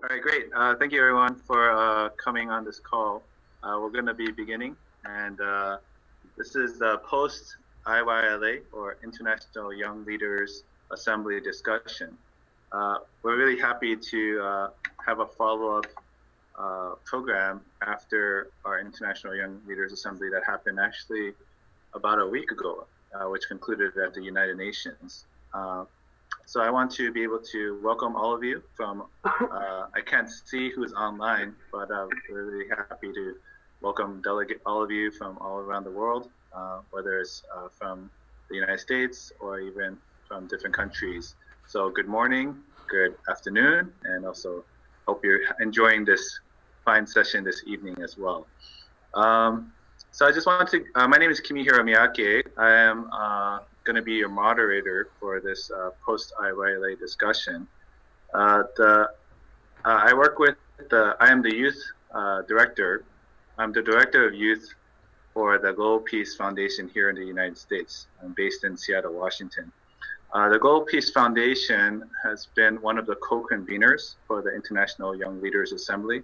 All right, great. Uh, thank you everyone for uh, coming on this call. Uh, we're going to be beginning, and uh, this is the post IYLA or International Young Leaders Assembly discussion. Uh, we're really happy to uh, have a follow-up program after our International Young Leaders Assembly that happened actually about a week ago, which concluded at the United Nations. So I want to be able to welcome all of you from, uh, I can't see who's online, but uh, we're really happy to welcome delegate all of you from all around the world, uh, whether it's uh, from the United States or even from different countries. So good morning, good afternoon, and also hope you're enjoying this fine session this evening as well. Um, so I just wanted to, uh, my name is Kimihiro Miyake. I am uh, going to be your moderator for this uh, post IYLA discussion. Uh, the, uh, I work with the, I am the youth uh, director. I'm the director of youth for the Global Peace Foundation here in the United States. I'm based in Seattle, Washington. Uh, the Global Peace Foundation has been one of the co-conveners for the International Young Leaders Assembly.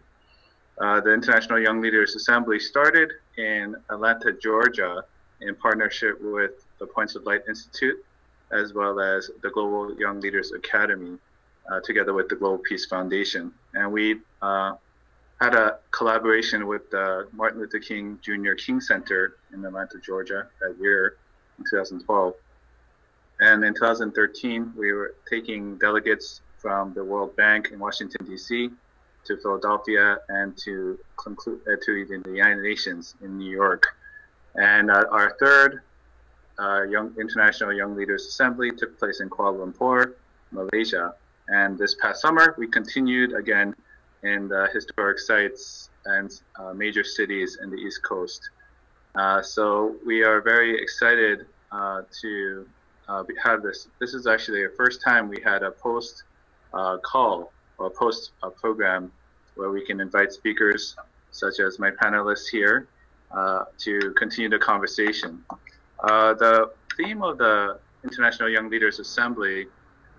Uh, the International Young Leaders Assembly started in Atlanta, Georgia, in partnership with the Points of Light Institute, as well as the Global Young Leaders Academy, uh, together with the Global Peace Foundation. And we uh, had a collaboration with the Martin Luther King Jr. King Center in Atlanta, Georgia that year in 2012. And in 2013, we were taking delegates from the World Bank in Washington, D.C. to Philadelphia and to conclude uh, to the United Nations in New York. And uh, our third uh, Young International Young Leaders Assembly took place in Kuala Lumpur, Malaysia. And this past summer, we continued again in the historic sites and uh, major cities in the East Coast. Uh, so we are very excited uh, to uh, have this. This is actually the first time we had a post uh, call or post program where we can invite speakers such as my panelists here to continue the conversation. Uh, the theme of the International Young Leaders Assembly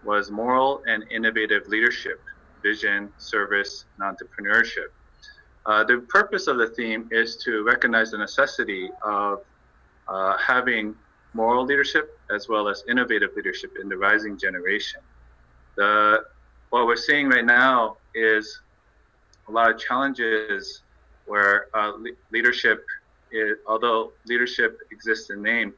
was moral and innovative leadership, vision, service, and entrepreneurship. Uh, the purpose of the theme is to recognize the necessity of uh, having moral leadership as well as innovative leadership in the rising generation. The, what we're seeing right now is a lot of challenges where uh, le leadership it, although leadership exists in name,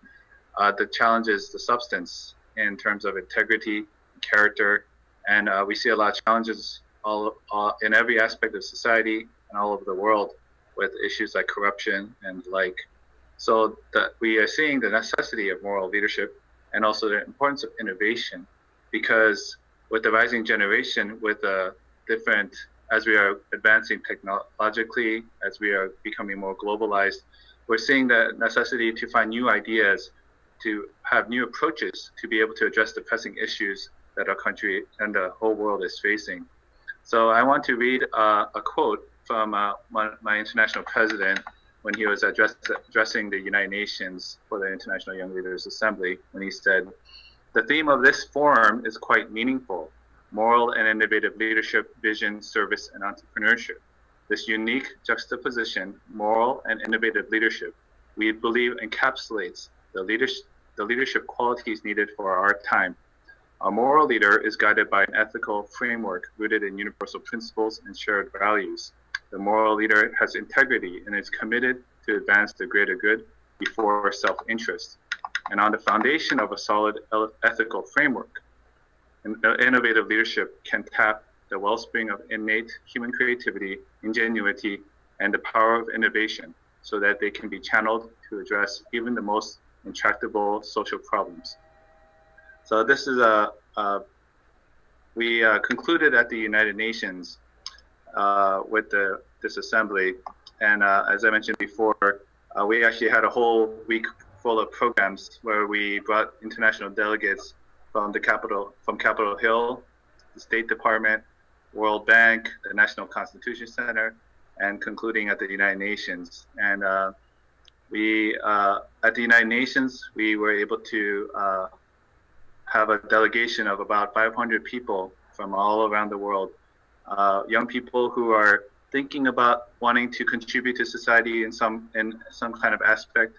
uh, the challenge is the substance in terms of integrity, character, and uh, we see a lot of challenges all, all, in every aspect of society and all over the world with issues like corruption and like. So that we are seeing the necessity of moral leadership and also the importance of innovation, because with the rising generation, with the different as we are advancing technologically, as we are becoming more globalized, we're seeing the necessity to find new ideas, to have new approaches to be able to address the pressing issues that our country and the whole world is facing. So I want to read uh, a quote from uh, my, my, international president when he was address, addressing the United Nations for the International Young Leaders Assembly, when he said, the theme of this forum is quite meaningful, moral and innovative leadership, vision, service, and entrepreneurship. This unique juxtaposition, moral and innovative leadership, we believe encapsulates the leadership, the leadership qualities needed for our time. A moral leader is guided by an ethical framework rooted in universal principles and shared values. The moral leader has integrity and is committed to advance the greater good before self-interest. And on the foundation of a solid ethical framework, uh, innovative leadership can tap the wellspring of innate human creativity, ingenuity, and the power of innovation so that they can be channeled to address even the most intractable social problems. So this is a, a we uh, concluded at the United Nations uh, with the, this assembly. And uh, as I mentioned before, uh, we actually had a whole week full of programs where we brought international delegates from the Capitol, from Capitol Hill, the State Department, World Bank, the National Constitution Center, and concluding at the United Nations. And uh, we, uh, at the United Nations, we were able to uh, have a delegation of about 500 people from all around the world uh, young people who are thinking about wanting to contribute to society in some in some kind of aspect,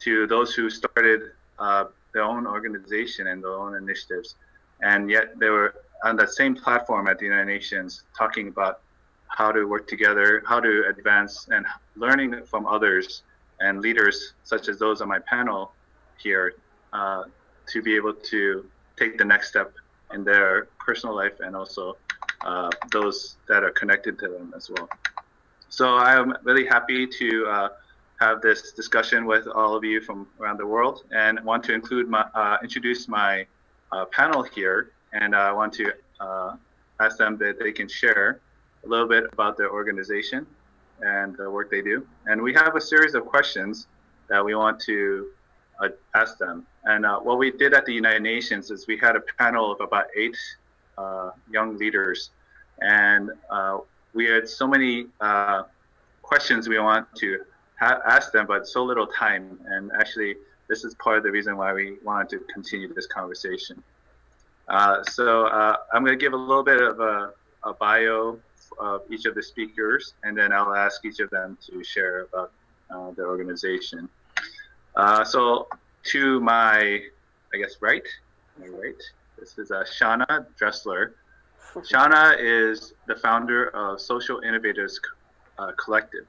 to those who started uh, their own organization and their own initiatives, and yet they were on that same platform at the United Nations talking about how to work together, how to advance, and learning from others and leaders such as those on my panel here uh, to be able to take the next step in their personal life and also uh, those that are connected to them as well. So I'm really happy to uh, have this discussion with all of you from around the world and want to include my, uh, introduce my uh, panel here and I want to uh, ask them that they can share a little bit about their organization and the work they do. And we have a series of questions that we want to uh, ask them. And uh, what we did at the United Nations is we had a panel of about eight uh, young leaders, and uh, we had so many uh, questions we want to ask them, but so little time. And actually, this is part of the reason why we wanted to continue this conversation. Uh, so I'm going to give a little bit of a, a bio of each of the speakers, and then I'll ask each of them to share about uh, their organization. Uh, so to my, I guess, right, right, this is uh, Shauna Dressler. Shauna is the founder of Social Innovators uh, Collective.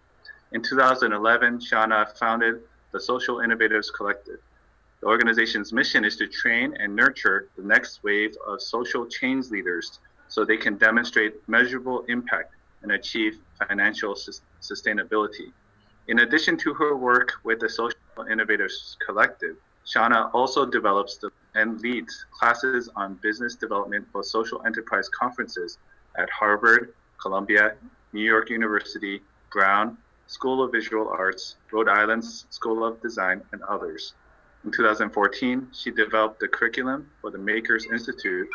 In 2011, Shauna founded the Social Innovators Collective. The organization's mission is to train and nurture the next wave of social change leaders so they can demonstrate measurable impact and achieve financial sustainability. In addition to her work with the Social Innovators Collective, Shauna also develops the, and leads classes on business development for social enterprise conferences at Harvard, Columbia, New York University, Brown, School of Visual Arts, Rhode Island's School of Design, and others. In 2014, she developed the curriculum for the Makers Institute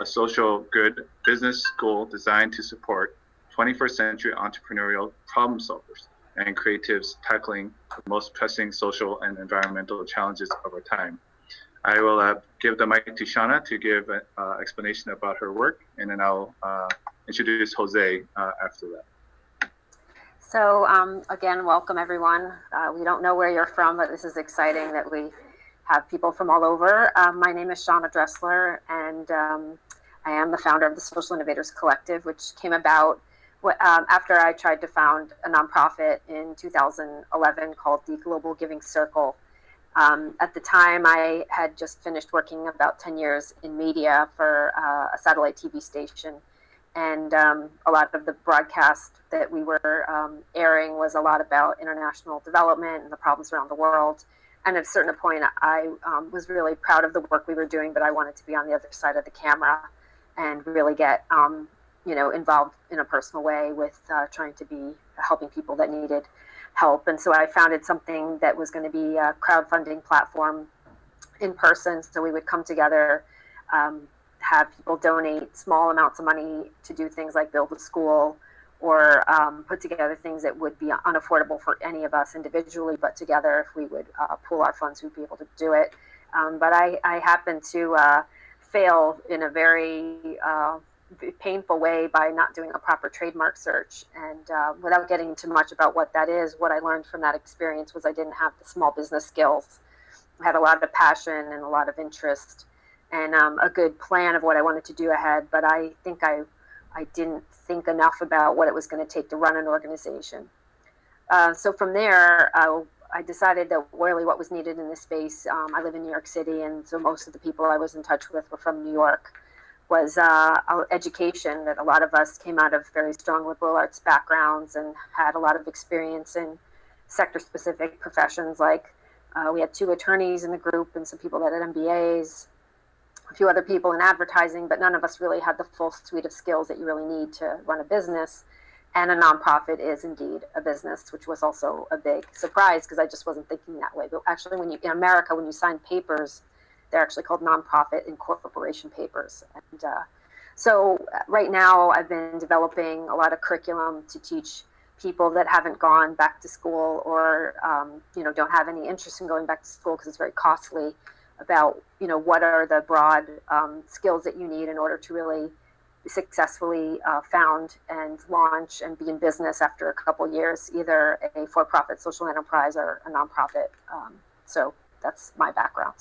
a social good business school designed to support 21st century entrepreneurial problem solvers and creatives tackling the most pressing social and environmental challenges of our time. I will uh, give the mic to Shauna to give an uh, explanation about her work, and then I'll uh, introduce Jose uh, after that. So um, again, welcome everyone. Uh, we don't know where you're from, but this is exciting that we have people from all over. Um, my name is Shauna Dressler, and um, I am the founder of the Social Innovators Collective, which came about um, after I tried to found a nonprofit in 2011 called the Global Giving Circle. Um, at the time, I had just finished working about 10 years in media for uh, a satellite TV station. And um, a lot of the broadcast that we were um, airing was a lot about international development and the problems around the world and at a certain point, I um, was really proud of the work we were doing, but I wanted to be on the other side of the camera and really get, um, you know, involved in a personal way with uh, trying to be helping people that needed help. And so I founded something that was going to be a crowdfunding platform in person. So we would come together, um, have people donate small amounts of money to do things like build a school or um, put together things that would be unaffordable for any of us individually, but together, if we would uh, pool our funds, we'd be able to do it. Um, but I, I happened to uh, fail in a very uh, painful way by not doing a proper trademark search. And uh, without getting into much about what that is, what I learned from that experience was I didn't have the small business skills. I had a lot of passion and a lot of interest and um, a good plan of what I wanted to do ahead, but I think I I didn't think enough about what it was going to take to run an organization. Uh, so from there, uh, I decided that really what was needed in this space, um, I live in New York City, and so most of the people I was in touch with were from New York, was uh, education, that a lot of us came out of very strong liberal arts backgrounds and had a lot of experience in sector-specific professions like uh, we had two attorneys in the group and some people that had MBAs, a few other people in advertising, but none of us really had the full suite of skills that you really need to run a business. And a nonprofit is indeed a business, which was also a big surprise because I just wasn't thinking that way. But actually, when you in America, when you sign papers, they're actually called nonprofit incorporation papers. And uh, so, uh, right now, I've been developing a lot of curriculum to teach people that haven't gone back to school or um, you know don't have any interest in going back to school because it's very costly about you know what are the broad um, skills that you need in order to really successfully uh, found and launch and be in business after a couple years, either a for-profit social enterprise or a nonprofit. Um, so that's my background.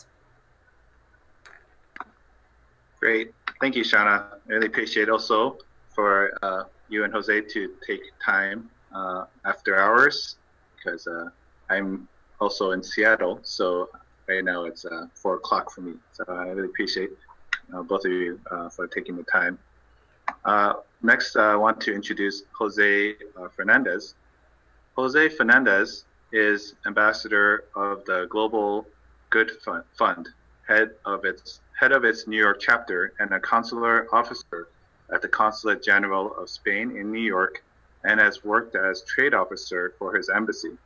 Great, thank you, Shauna. I really appreciate also for uh, you and Jose to take time uh, after hours because uh, I'm also in Seattle, so right now it's uh, four o'clock for me. So I really appreciate uh, both of you uh, for taking the time. Uh, next, I want to introduce Jose uh, Fernandez. Jose Fernandez is ambassador of the Global Good Fund, head of its head of its New York chapter, and a consular officer at the Consulate General of Spain in New York, and has worked as trade officer for his embassy.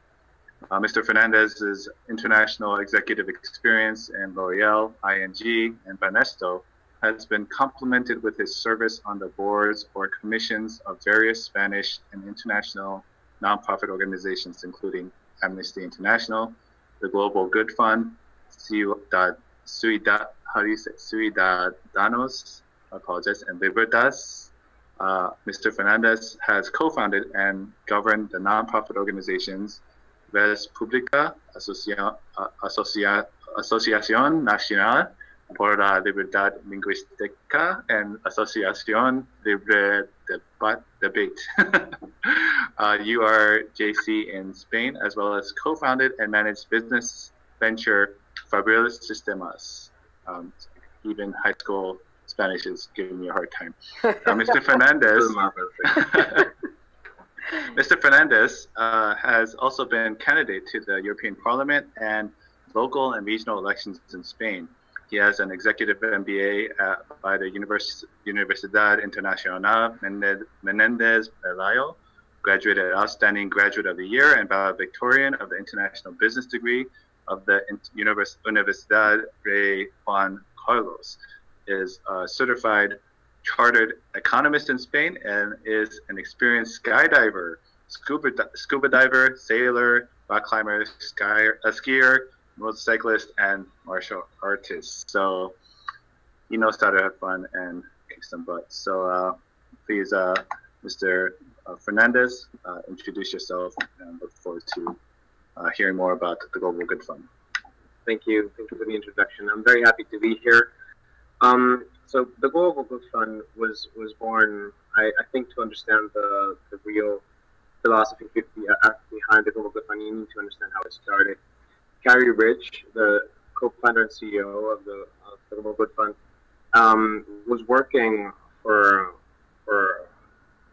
Uh, Mr. Fernandez's international executive experience in L'Oreal, ING, and Banesto has been complemented with his service on the boards or commissions of various Spanish and international nonprofit organizations, including Amnesty International, the Global Good Fund, Ciudad, Ciudad, Ciudadanos, apologize, and Libertas. Uh, Mr. Fernandez has co-founded and governed the nonprofit organizations Res Publica, Asocia, Asocia, Asociación Nacional por la Libertad Lingüística and Asociación Libre de Debate. uh, you are JC in Spain, as well as co-founded and managed business venture Fabriles Sistemas. Um, even high school Spanish is giving me a hard time. Uh, Mr. Fernandez. Mr. Fernandez uh, has also been candidate to the European Parliament and local and regional elections in Spain. He has an executive MBA at, by the Univers Universidad Internacional Menendez Pelayo, graduated Outstanding Graduate of the Year and valedictorian of the International Business degree of the Univers Universidad Rey Juan Carlos. Is a certified chartered economist in Spain and is an experienced skydiver, scuba, scuba diver, sailor, rock climber, skier, a skier, motorcyclist, and martial artist. So he knows how to have fun and kick some butt. So uh, please, uh, Mr. Uh, Fernandez, uh, introduce yourself and look forward to uh, hearing more about the Global Good Fund. Thank you. Thank you for the introduction. I'm very happy to be here. Um, so the Global Fund was was born, I, I think, to understand the the real philosophy behind the Global Good Fund. You need to understand how it started. Carrie Rich, the co-founder and CEO of the, of the Global Fund, um, was working for for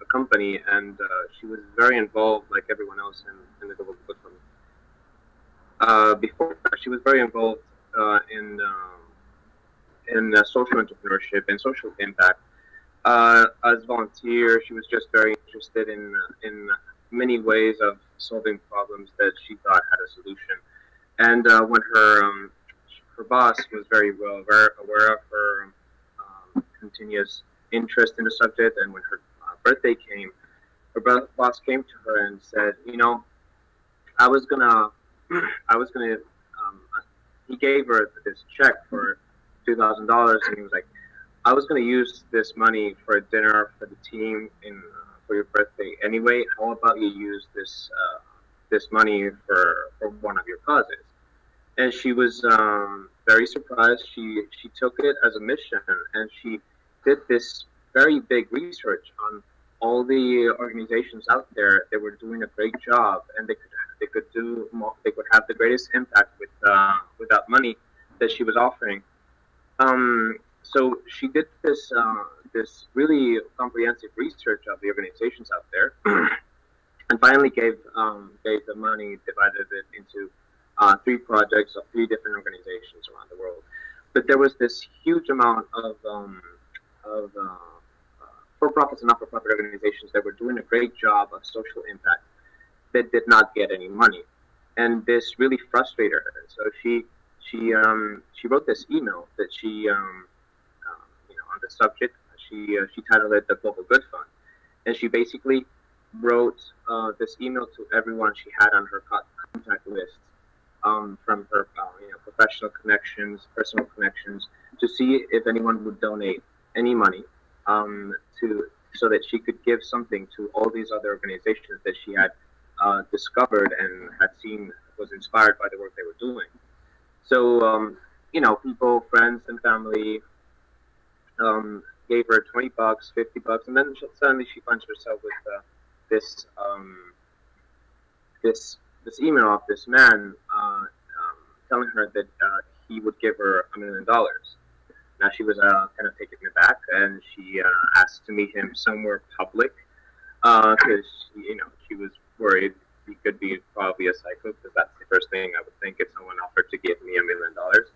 a company, and uh, she was very involved, like everyone else, in, in the Global Fund. Uh, before she was very involved uh, in um, in uh, social entrepreneurship and social impact. Uh, as volunteer, she was just very interested in uh, in many ways of solving problems that she thought had a solution. And uh, when her um, her boss was very well aware, aware of her um, continuous interest in the subject, and when her uh, birthday came, her boss came to her and said, "You know, I was gonna, I was gonna." Um, he gave her this check for two thousand dollars, and he was like, "I was going to use this money for a dinner for the team in uh, for your birthday anyway. How about you use this uh, this money for for one of your causes?" And she was um, very surprised. She she took it as a mission, and she did this very big research on all the organizations out there that were doing a great job, and they could they could do more, they could have the greatest impact with uh, with that money that she was offering. Um, so she did this uh, this really comprehensive research of the organizations out there, and finally gave um, gave the money, divided it into uh, three projects of three different organizations around the world. But there was this huge amount of um, of uh, uh for-profits and not-for-profit organizations that were doing a great job of social impact that did not get any money, and this really frustrated her. So she she um, she wrote this email that she um, um, you know on the subject. She uh, she titled it the Global Good Fund, and she basically wrote uh, this email to everyone she had on her contact list um, from her uh, you know professional connections, personal connections, to see if anyone would donate any money um, to so that she could give something to all these other organizations that she had uh, discovered and had seen was inspired by the work they were doing. So, um, you know, people, friends, and family um, gave her 20 bucks, 50 bucks, and then suddenly she finds herself with uh, this um, this this email of this man uh, um, telling her that uh, he would give her a million dollars. Now she was uh, kind of taken aback, and she uh, asked to meet him somewhere public because uh, you know she was worried he could be probably a psycho because that's the first thing I would think if someone offered to give me a million dollars.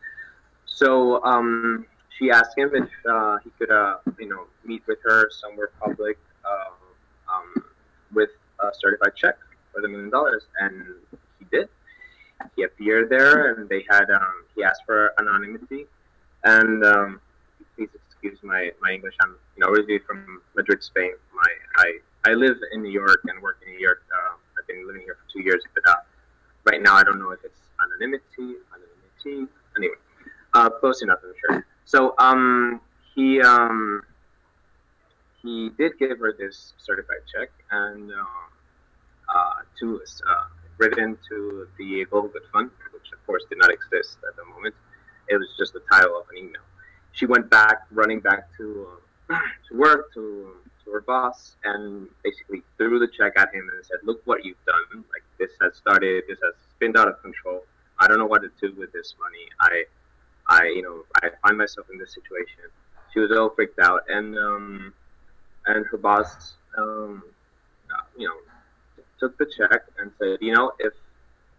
So um, she asked him if uh, he could, uh, you know, meet with her somewhere public uh, um, with a certified check for the million dollars, and he did. He appeared there, and they had. Um, he asked for anonymity, and um, please excuse my, my English. I'm you know originally from Madrid, Spain. My I I live in New York and work in New York. Uh, I've been living here for two years, but uh, right now I don't know if it's anonymity, anonymity. Anyway, uh, close enough, I'm sure. So um, he um, he did give her this certified check and uh, uh, to uh, written to the Global Good Fund, which of course did not exist at the moment. It was just the title of an email. She went back, running back to uh, to work to her boss and basically threw the check at him and said, "Look what you've done! Like this has started. This has spinned out of control. I don't know what to do with this money. I, I, you know, I find myself in this situation." She was all freaked out, and um, and her boss, um, you know, took the check and said, "You know, if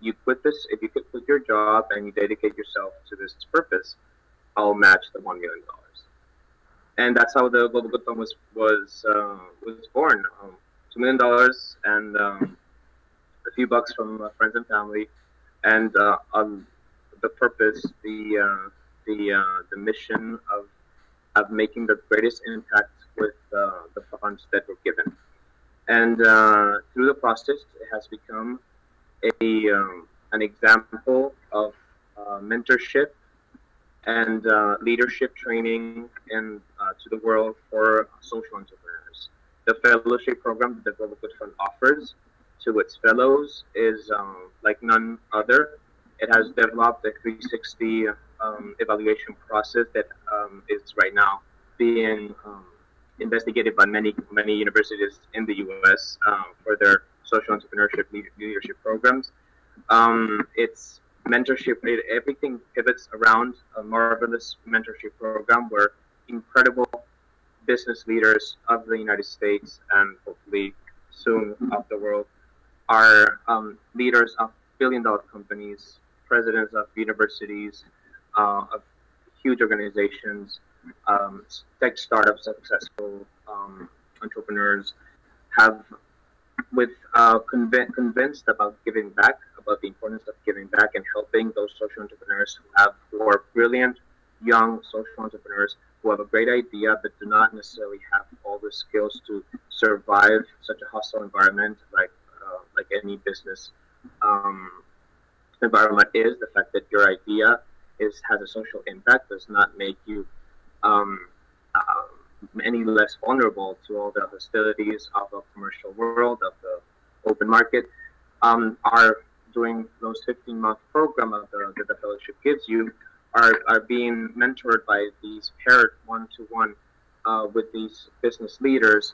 you quit this, if you quit your job and you dedicate yourself to this purpose, I'll match the one million dollars." And that's how the Global Good Fund was was uh, was born. Um, Two million dollars and um, a few bucks from uh, friends and family, and uh, um, the purpose, the uh, the uh, the mission of of making the greatest impact with uh, the funds that were given, and through the process, it has become a um, an example of mentorship and leadership training and uh, to the world for social entrepreneurs. The fellowship program that the Global Good Fund offers to its fellows is um, like none other. It has developed a 360 um, evaluation process that um, is right now being um, investigated by many many universities in the U.S. Um, for their social entrepreneurship leadership programs. It's mentorship, everything pivots around a marvelous mentorship program where incredible business leaders of the United States and hopefully soon of the world are um, leaders of billion dollar companies, presidents of universities, uh, of huge organizations, um, tech startups, successful um, entrepreneurs have with uh, conv- convinced about giving back, about the importance of giving back and helping those social entrepreneurs who have who are brilliant young social entrepreneurs who have a great idea but do not necessarily have all the skills to survive such a hostile environment like uh, like any business um, environment is. The fact that your idea is has a social impact does not make you um, uh, any less vulnerable to all the hostilities of the commercial world, of the open market, um, are doing those 15 month program the, that the fellowship gives you are, are being mentored by these paired one to one with these business leaders,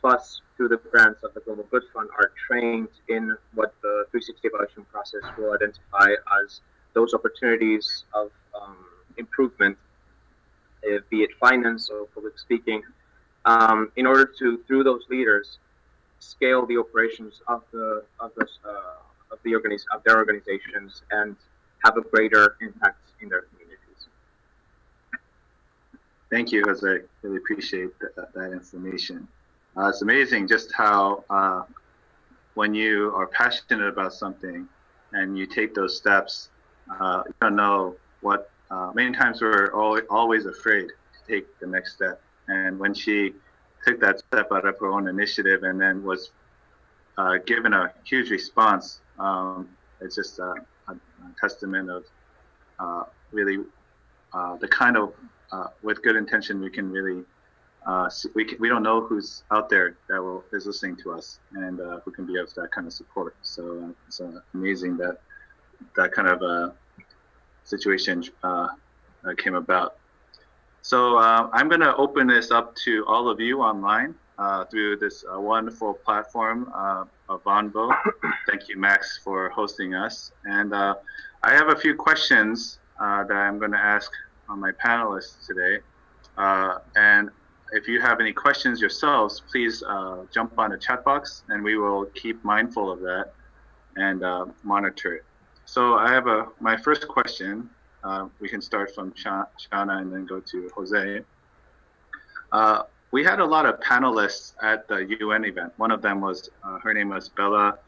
plus through the grants of the Global Good Fund, are trained in what the 360 evaluation process will identify as those opportunities of um, improvement uh, be it finance or public speaking, um, in order to, through those leaders, scale the operations of the of the uh, of the organiz- of their organizations and have a greater impact in their communities. Thank you, Jose. Really appreciate that, that information. Uh, it's amazing just how uh, when you are passionate about something and you take those steps, uh, you don't know what uh, many times we're always afraid to take the next step. And when she took that step out of her own initiative and then was uh, given a huge response, um, it's just a testament of uh, really uh, the kind of, uh, with good intention, we can really uh, we, can, we don't know who's out there that will, is listening to us and uh, who can be of that kind of support. So uh, it's amazing that that kind of situation came about. So I'm going to open this up to all of you online Uh, through this uh, wonderful platform uh, of Vonvo. Thank you, Max, for hosting us. And I have a few questions that I'm going to ask on my panelists today. and if you have any questions yourselves, please uh, jump on the chat box and we will keep mindful of that and uh, monitor it. So I have a my first question. Uh, we can start from Shauna and then go to Jose. We had a lot of panelists at the UN event. One of them was uh, her name was Bella.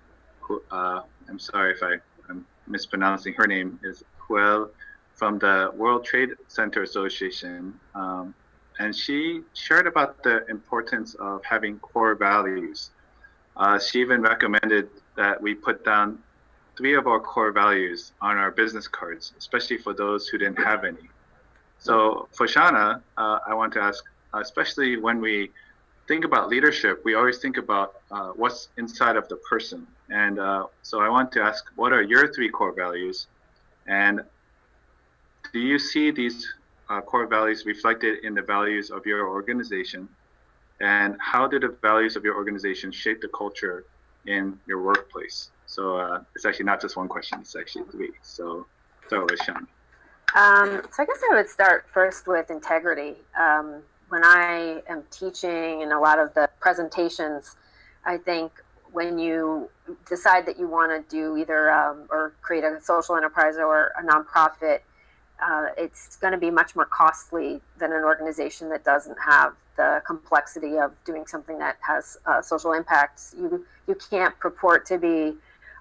Uh, I'm sorry if I, am mispronouncing her name. Is Huel from the World Trade Center Association. Um, and she shared about the importance of having core values. Uh, she even recommended that we put down three of our core values on our business cards, especially for those who didn't have any. So for Shauna, uh, I want to ask, especially when we think about leadership, we always think about uh, what's inside of the person. And uh, so I want to ask, what are your three core values? And do you see these uh, core values reflected in the values of your organization? And how do the values of your organization shape the culture in your workplace? So uh, it's actually not just one question, it's actually three. So start with Sean. Um, so I guess I would start first with integrity. Um, when I am teaching and a lot of the presentations, I think when you decide that you want to do either um, or create a social enterprise or a nonprofit, uh, it's going to be much more costly than an organization that doesn't have the complexity of doing something that has uh, social impacts. You you can't purport to be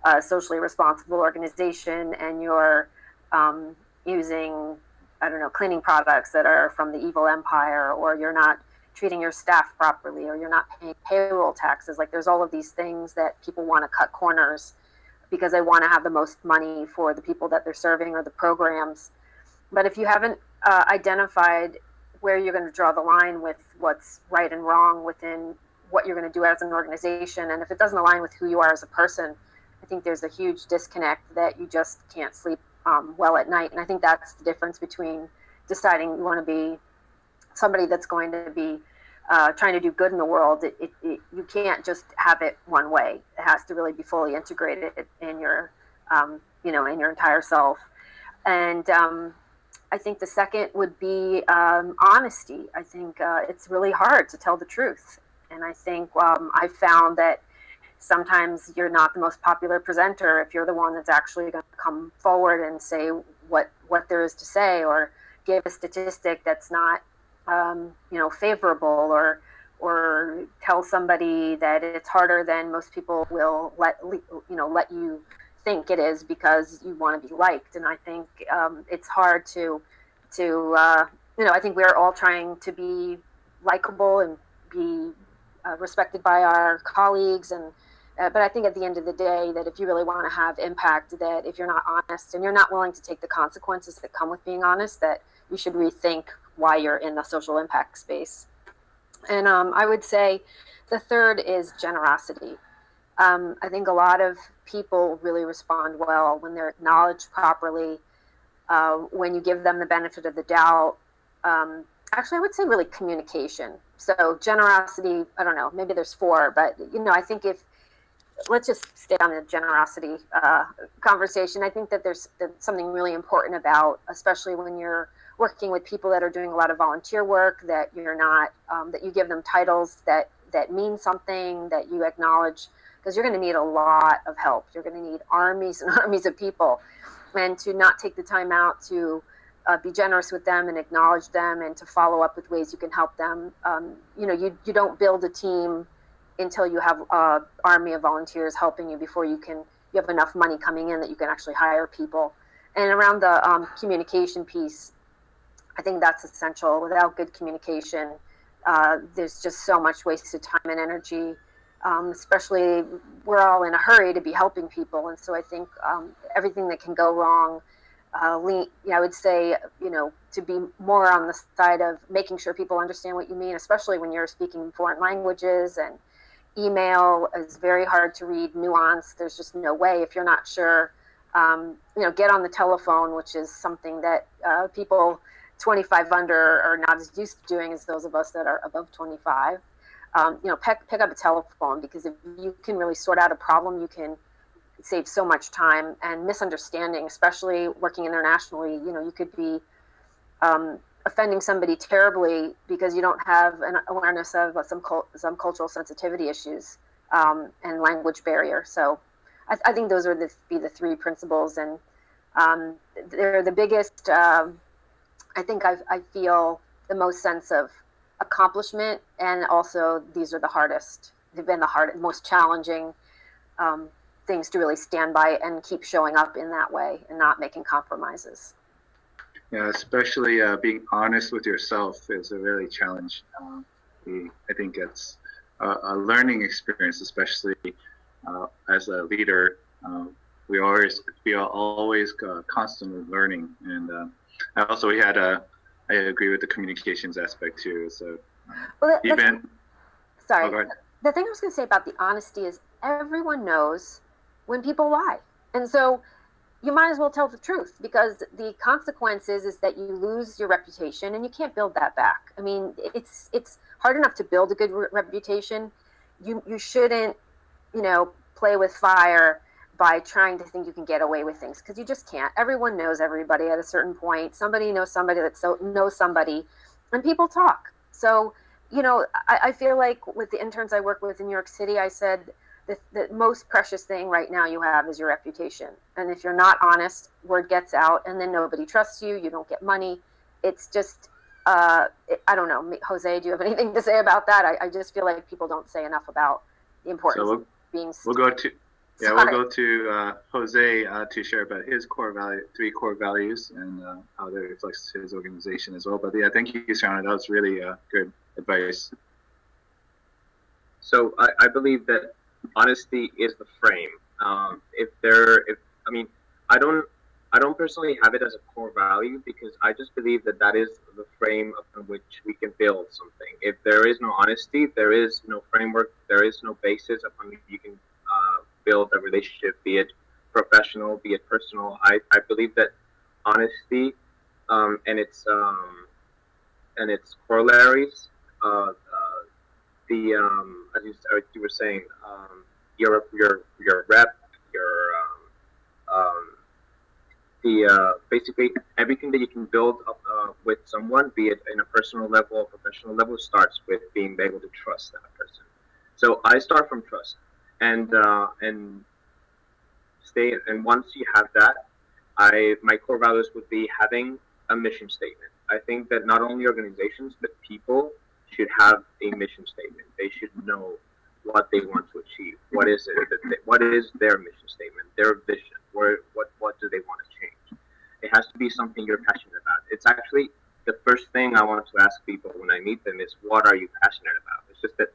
a socially responsible organization and you're um, using I don't know cleaning products that are from the evil empire, or you're not treating your staff properly, or you're not paying payroll taxes. Like there's all of these things that people want to cut corners because they want to have the most money for the people that they're serving or the programs but if you haven't uh, identified where you're going to draw the line with what's right and wrong within what you're going to do as an organization, and if it doesn't align with who you are as a person, I think there's a huge disconnect that you just can't sleep um, well at night. And I think that's the difference between deciding you want to be somebody that's going to be uh, trying to do good in the world. It, it, it, you can't just have it one way. It has to really be fully integrated in your, um, you know, in your entire self. And um, I think the second would be um, honesty. I think uh, it's really hard to tell the truth. And I think um, I found that sometimes you're not the most popular presenter if you're the one that's actually going to come forward and say what, what there is to say or give a statistic that's not, um, you know, favorable or, or tell somebody that it's harder than most people will let, you know, let you think it is because you want to be liked. And I think um, it's hard to to uh, you know I think we're all trying to be likable and be uh, respected by our colleagues and uh, but I think at the end of the day that if you really want to have impact that if you're not honest and you're not willing to take the consequences that come with being honest that you should rethink why you're in the social impact space and um, I would say the third is generosity um, I think a lot of people really respond well when they're acknowledged properly, uh, when you give them the benefit of the doubt. Um, actually, I would say really communication. So generosity, I don't know, maybe there's four, but you know, I think if let's just stay on the generosity uh, conversation. I think that there's, something really important about, especially when you're working with people that are doing a lot of volunteer work, that you're not, um, that you give them titles that that mean something, that you acknowledge because you're going to need a lot of help. You're going to need armies and armies of people. And to not take the time out to uh, be generous with them and acknowledge them and to follow up with ways you can help them. Um, you know, you, you don't build a team until you have an army of volunteers helping you before you can you have enough money coming in that you can actually hire people. And around the um, communication piece, I think that's essential. Without good communication, uh, there's just so much wasted time and energy um, especially we're all in a hurry to be helping people. And so I think um, everything that can go wrong uh, lean, I would say, you know, to be more on the side of making sure people understand what you mean, especially when you're speaking foreign languages and email is very hard to read nuance. There's just no way if you're not sure. Um, you know, get on the telephone, which is something that uh, people 25 under are not as used to doing as those of us that are above 25. Um, you know, pick, pick up a telephone because if you can really sort out a problem, you can save so much time and misunderstanding, especially working internationally. You know, you could be um, offending somebody terribly because you don't have an awareness of some cult, some cultural sensitivity issues um, and language barrier. So, I, I, think those would the be the three principles, and um, they're the biggest. Um, I think I, I feel the most sense of accomplishment, and also these are the hardest. They've been the hardest, most challenging um, things to really stand by and keep showing up in that way and not making compromises. Yeah, especially uh, being honest with yourself is a really challenge. Um, I think it's a, a, learning experience, especially uh, as a leader. Uh, we always we are always uh, constantly learning, and uh, also we had a. I agree with the communications aspect too. So well, even sorry, oh, the thing I was going to say about the honesty is everyone knows when people lie. And so you might as well tell the truth because the consequences is that you lose your reputation and you can't build that back. I mean, it's it's hard enough to build a good re- reputation. You you shouldn't, you know, play with fire by trying to think you can get away with things because you just can't. Everyone knows everybody at a certain point. Somebody knows somebody that so knows somebody, and people talk. So, you know, I, I feel like with the interns I work with in New York City, I said the, the most precious thing right now you have is your reputation. And if you're not honest, word gets out, and then nobody trusts you. You don't get money. It's just, uh, it, I don't know. Jose, do you have anything to say about that? I, I just feel like people don't say enough about the importance so we'll, of being. We'll go to. Yeah, Sorry. we'll go to uh, Jose uh, to share about his core value, three core values, and uh, how that reflects his organization as well. But yeah, thank you, Shauna. That was really uh, good advice. So I, I believe that honesty is the frame. Um, if there, if I mean, I don't, I don't personally have it as a core value because I just believe that that is the frame upon which we can build something. If there is no honesty, there is no framework, there is no basis upon which you can uh, build a relationship, be it professional, be it personal. I, I believe that honesty um, and its um, and its corollaries uh, the um, as you, as you were saying, um, your your your rep, your um, um, the uh, basically everything that you can build up, uh, with someone, be it in a personal level or professional level, starts with being able to trust that person. So I start from trust, and uh, and stay. And once you have that, I my core values would be having a mission statement. I think that not only organizations but people should have a mission statement. They should know what they want to achieve. What is it? They, what is their mission statement? Their vision? Where? What? What do they want to change? It has to be something you're passionate about. It's actually the first thing I want to ask people when I meet them is, "What are you passionate about?" It's just that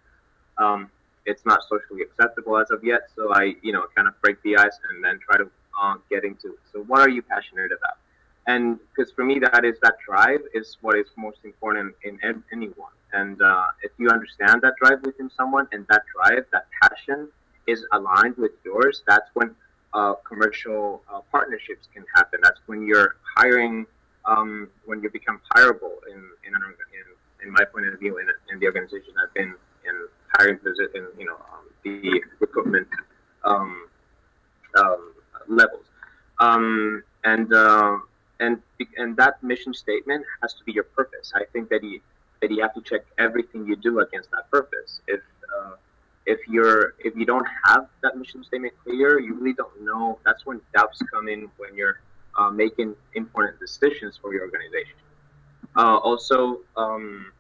um, it's not socially acceptable as of yet. So I, you know, kind of break the ice and then try to uh, get into it. So, what are you passionate about? And because for me, that is that drive is what is most important in, in anyone and uh, if you understand that drive within someone and that drive, that passion is aligned with yours, that's when uh, commercial uh, partnerships can happen. That's when you're hiring, um, when you become hireable in, in, in, in my point of view, in, in the organization I've been in hiring position, you know, um, the recruitment um, um levels. Um, and, uh, and, and that mission statement has to be your purpose. I think that you, that you have to check everything you do against that purpose. If uh, if you're if you don't have that mission statement clear, you really don't know. That's when doubts come in when you're uh, making important decisions for your organization. Uh, also, um,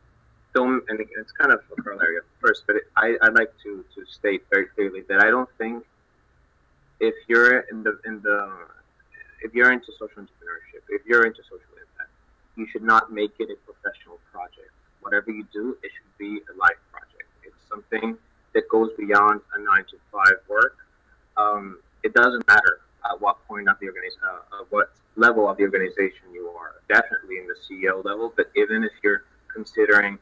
don't and it's kind of a corollary first, but it, I I like to to state very clearly that I don't think if you're in the in the if you're into social entrepreneurship, if you're into social impact, you should not make it a professional project whatever you do, it should be a life project. It's something that goes beyond a nine to five work. Um, it doesn't matter at what point of the organization, uh, what level of the organization you are. Definitely in the CEO level, but even if you're considering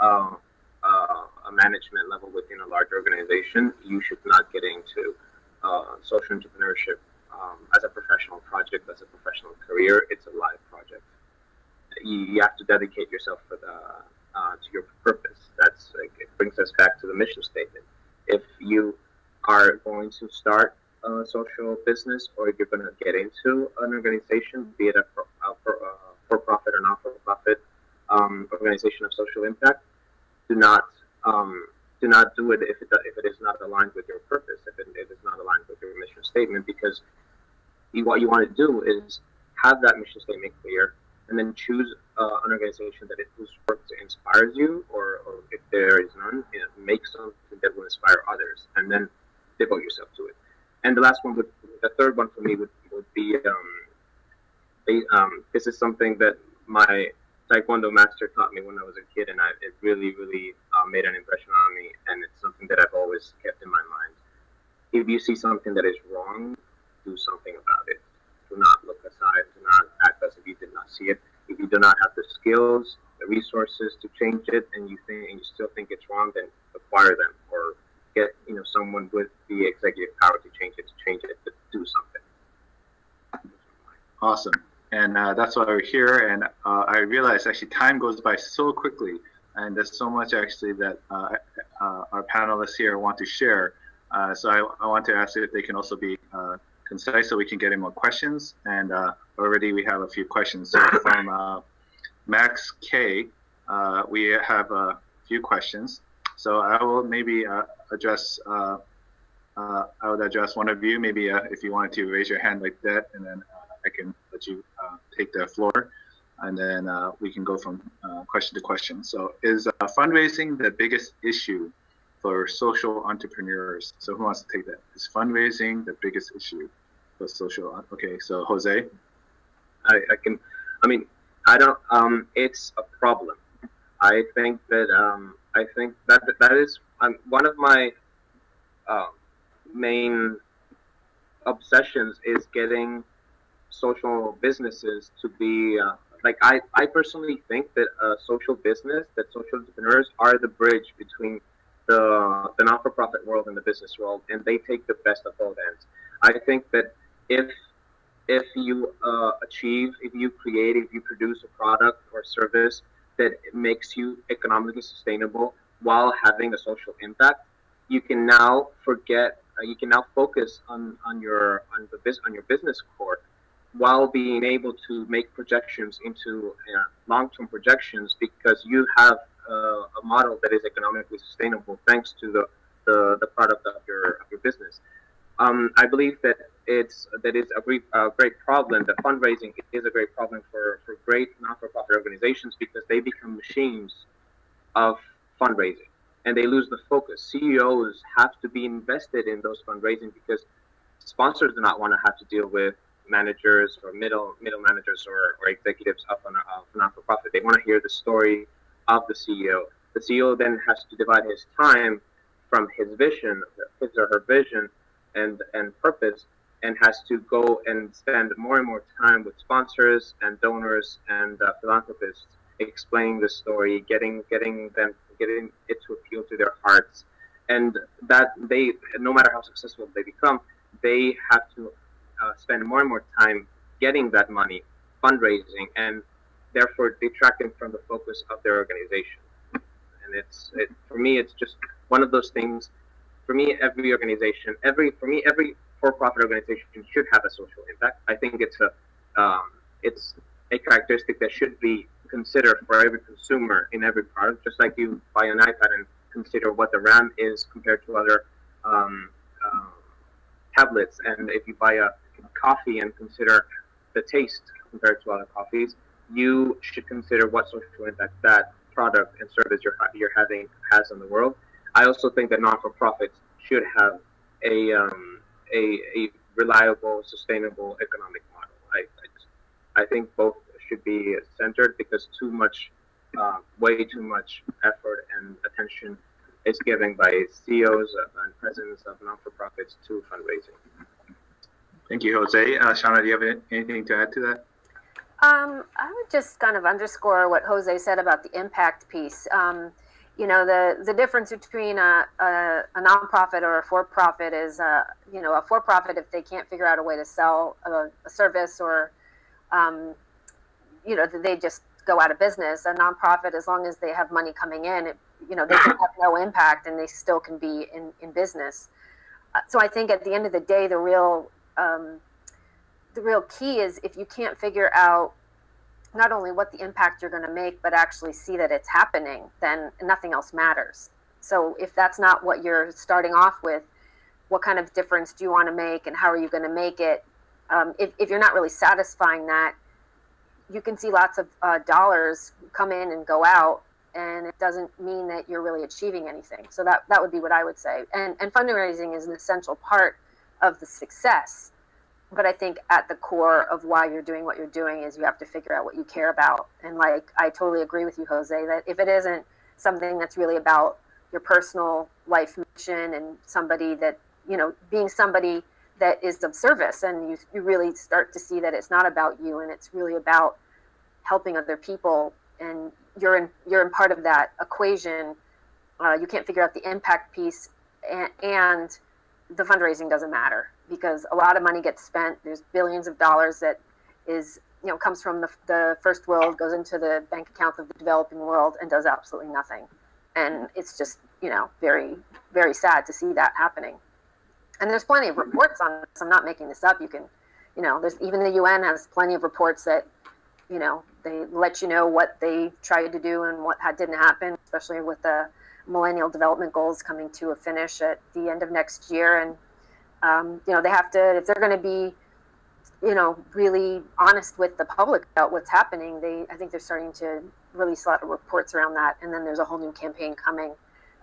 uh, uh, a management level within a large organization, you should not get into uh, social entrepreneurship um, as a professional project, as a professional career. It's a live project. You, you have to dedicate yourself for the, uh, to your purpose. That's like, it brings us back to the mission statement. If you are going to start a social business or if you're going to get into an organization, be it a for, uh, for, uh, for profit or not for profit um, organization of social impact, do not um, do not do it if it if it is not aligned with your purpose, if it, it's not aligned with your mission statement, because you, what you want to do is have that mission statement clear, and then choose uh, an organization that it, whose work inspires you, or, or if there is none, you know, make something that will inspire others, and then devote yourself to it. And the last one would, the third one for me would, would be, um, um, this is something that my Taekwondo master taught me when I was a kid, and I, it really, really uh, made an impression on me, and it's something that I've always kept in my mind. If you see something that is wrong, do something about it. Do not look aside. Do not act as if you did not see it. If you do not have the skills, the resources to change it, and you think and you still think it's wrong, then acquire them or get you know someone with the executive power to change it to change it to do something. Awesome, and uh, that's why we're here. And uh, I realize actually time goes by so quickly, and there's so much actually that uh, uh our panelists here want to share. Uh, so I, I, want to ask if they can also be uh, concise so we can get in more questions. And already we have a few questions. So from Max K, we have a few questions. So I will maybe uh, address, uh, uh, I would address one of you, maybe uh, if you wanted to raise your hand like that, and then uh, I can let you uh, take the floor, and then we can go from question to question. So is fundraising the biggest issue for social entrepreneurs? So who wants to take that? Is fundraising the biggest issue for social? Okay, so Jose. I, I can, I mean, I don't, um, it's a problem. I think that um, I think that that is um, one of my uh, main obsessions is getting social businesses to be uh, like I, I personally think that a social business that social entrepreneurs are the bridge between the the not-for-profit world and the business world and they take the best of both ends i think that if if you uh, achieve if you create if you produce a product or service that makes you economically sustainable while having a social impact, you can now forget. Uh, you can now focus on, on your on the biz, on your business core, while being able to make projections into uh, long-term projections because you have a model that is economically sustainable thanks to the, the, the product of your of your business. Um, I believe that it's that is a great, great problem. That fundraising is a great problem for, for great not-for-profit organizations because they become machines of fundraising and they lose the focus. CEOs have to be invested in those fundraising because sponsors do not want to have to deal with managers or middle middle managers or, or executives of a, a not-for-profit. They want to hear the story of the CEO. The CEO then has to divide his time from his vision, his or her vision, and and purpose and has to go and spend more and more time with sponsors and donors and uh, philanthropists explaining the story getting getting them getting it to appeal to their hearts and that they no matter how successful they become they have to uh, spend more and more time getting that money fundraising and therefore detracting from the focus of their organization and it's it, for me it's just one of those things for me, every organization, every for me, every for-profit organization should have a social impact. I think it's a um, it's a characteristic that should be considered for every consumer in every product. Just like you buy an iPad and consider what the RAM is compared to other um, uh, tablets, and if you buy a coffee and consider the taste compared to other coffees, you should consider what social impact that product and service you're, you're having has on the world. I also think that non-for-profits should have a, um, a, a reliable, sustainable economic model. I, I, just, I think both should be centered because too much, uh, way too much effort and attention is given by CEOs and presidents of non-for-profits to fundraising. Thank you, Jose. Uh, do you have anything to add to that? Um, I would just kind of underscore what Jose said about the impact piece. Um, you know, the, the difference between a, a, a nonprofit or a for-profit is, uh, you know, a for-profit, if they can't figure out a way to sell a, a service or, um, you know, they just go out of business. A nonprofit, as long as they have money coming in, it, you know, they can have no impact and they still can be in, in business. Uh, so I think at the end of the day, the real, um, the real key is if you can't figure out not only what the impact you're going to make, but actually see that it's happening, then nothing else matters. So if that's not what you're starting off with, what kind of difference do you want to make and how are you going to make it? Um, if, if you're not really satisfying that, you can see lots of uh, dollars come in and go out, and it doesn't mean that you're really achieving anything. So that, that would be what I would say. And, and fundraising is an essential part of the success but I think at the core of why you're doing what you're doing is you have to figure out what you care about. And like I totally agree with you, Jose, that if it isn't something that's really about your personal life mission and somebody that you know being somebody that is of service and you, you really start to see that it's not about you and it's really about helping other people and you're in you're in part of that equation uh, you can't figure out the impact piece and, and the fundraising doesn't matter because a lot of money gets spent. There's billions of dollars that is you know comes from the, the first world, goes into the bank accounts of the developing world, and does absolutely nothing. And it's just you know very very sad to see that happening. And there's plenty of reports on this. I'm not making this up. You can, you know, there's even the UN has plenty of reports that, you know, they let you know what they tried to do and what had, didn't happen, especially with the Millennial Development Goals coming to a finish at the end of next year. And um, you know, they have to, if they're going to be, you know, really honest with the public about what's happening, they, I think they're starting to release a lot of reports around that. And then there's a whole new campaign coming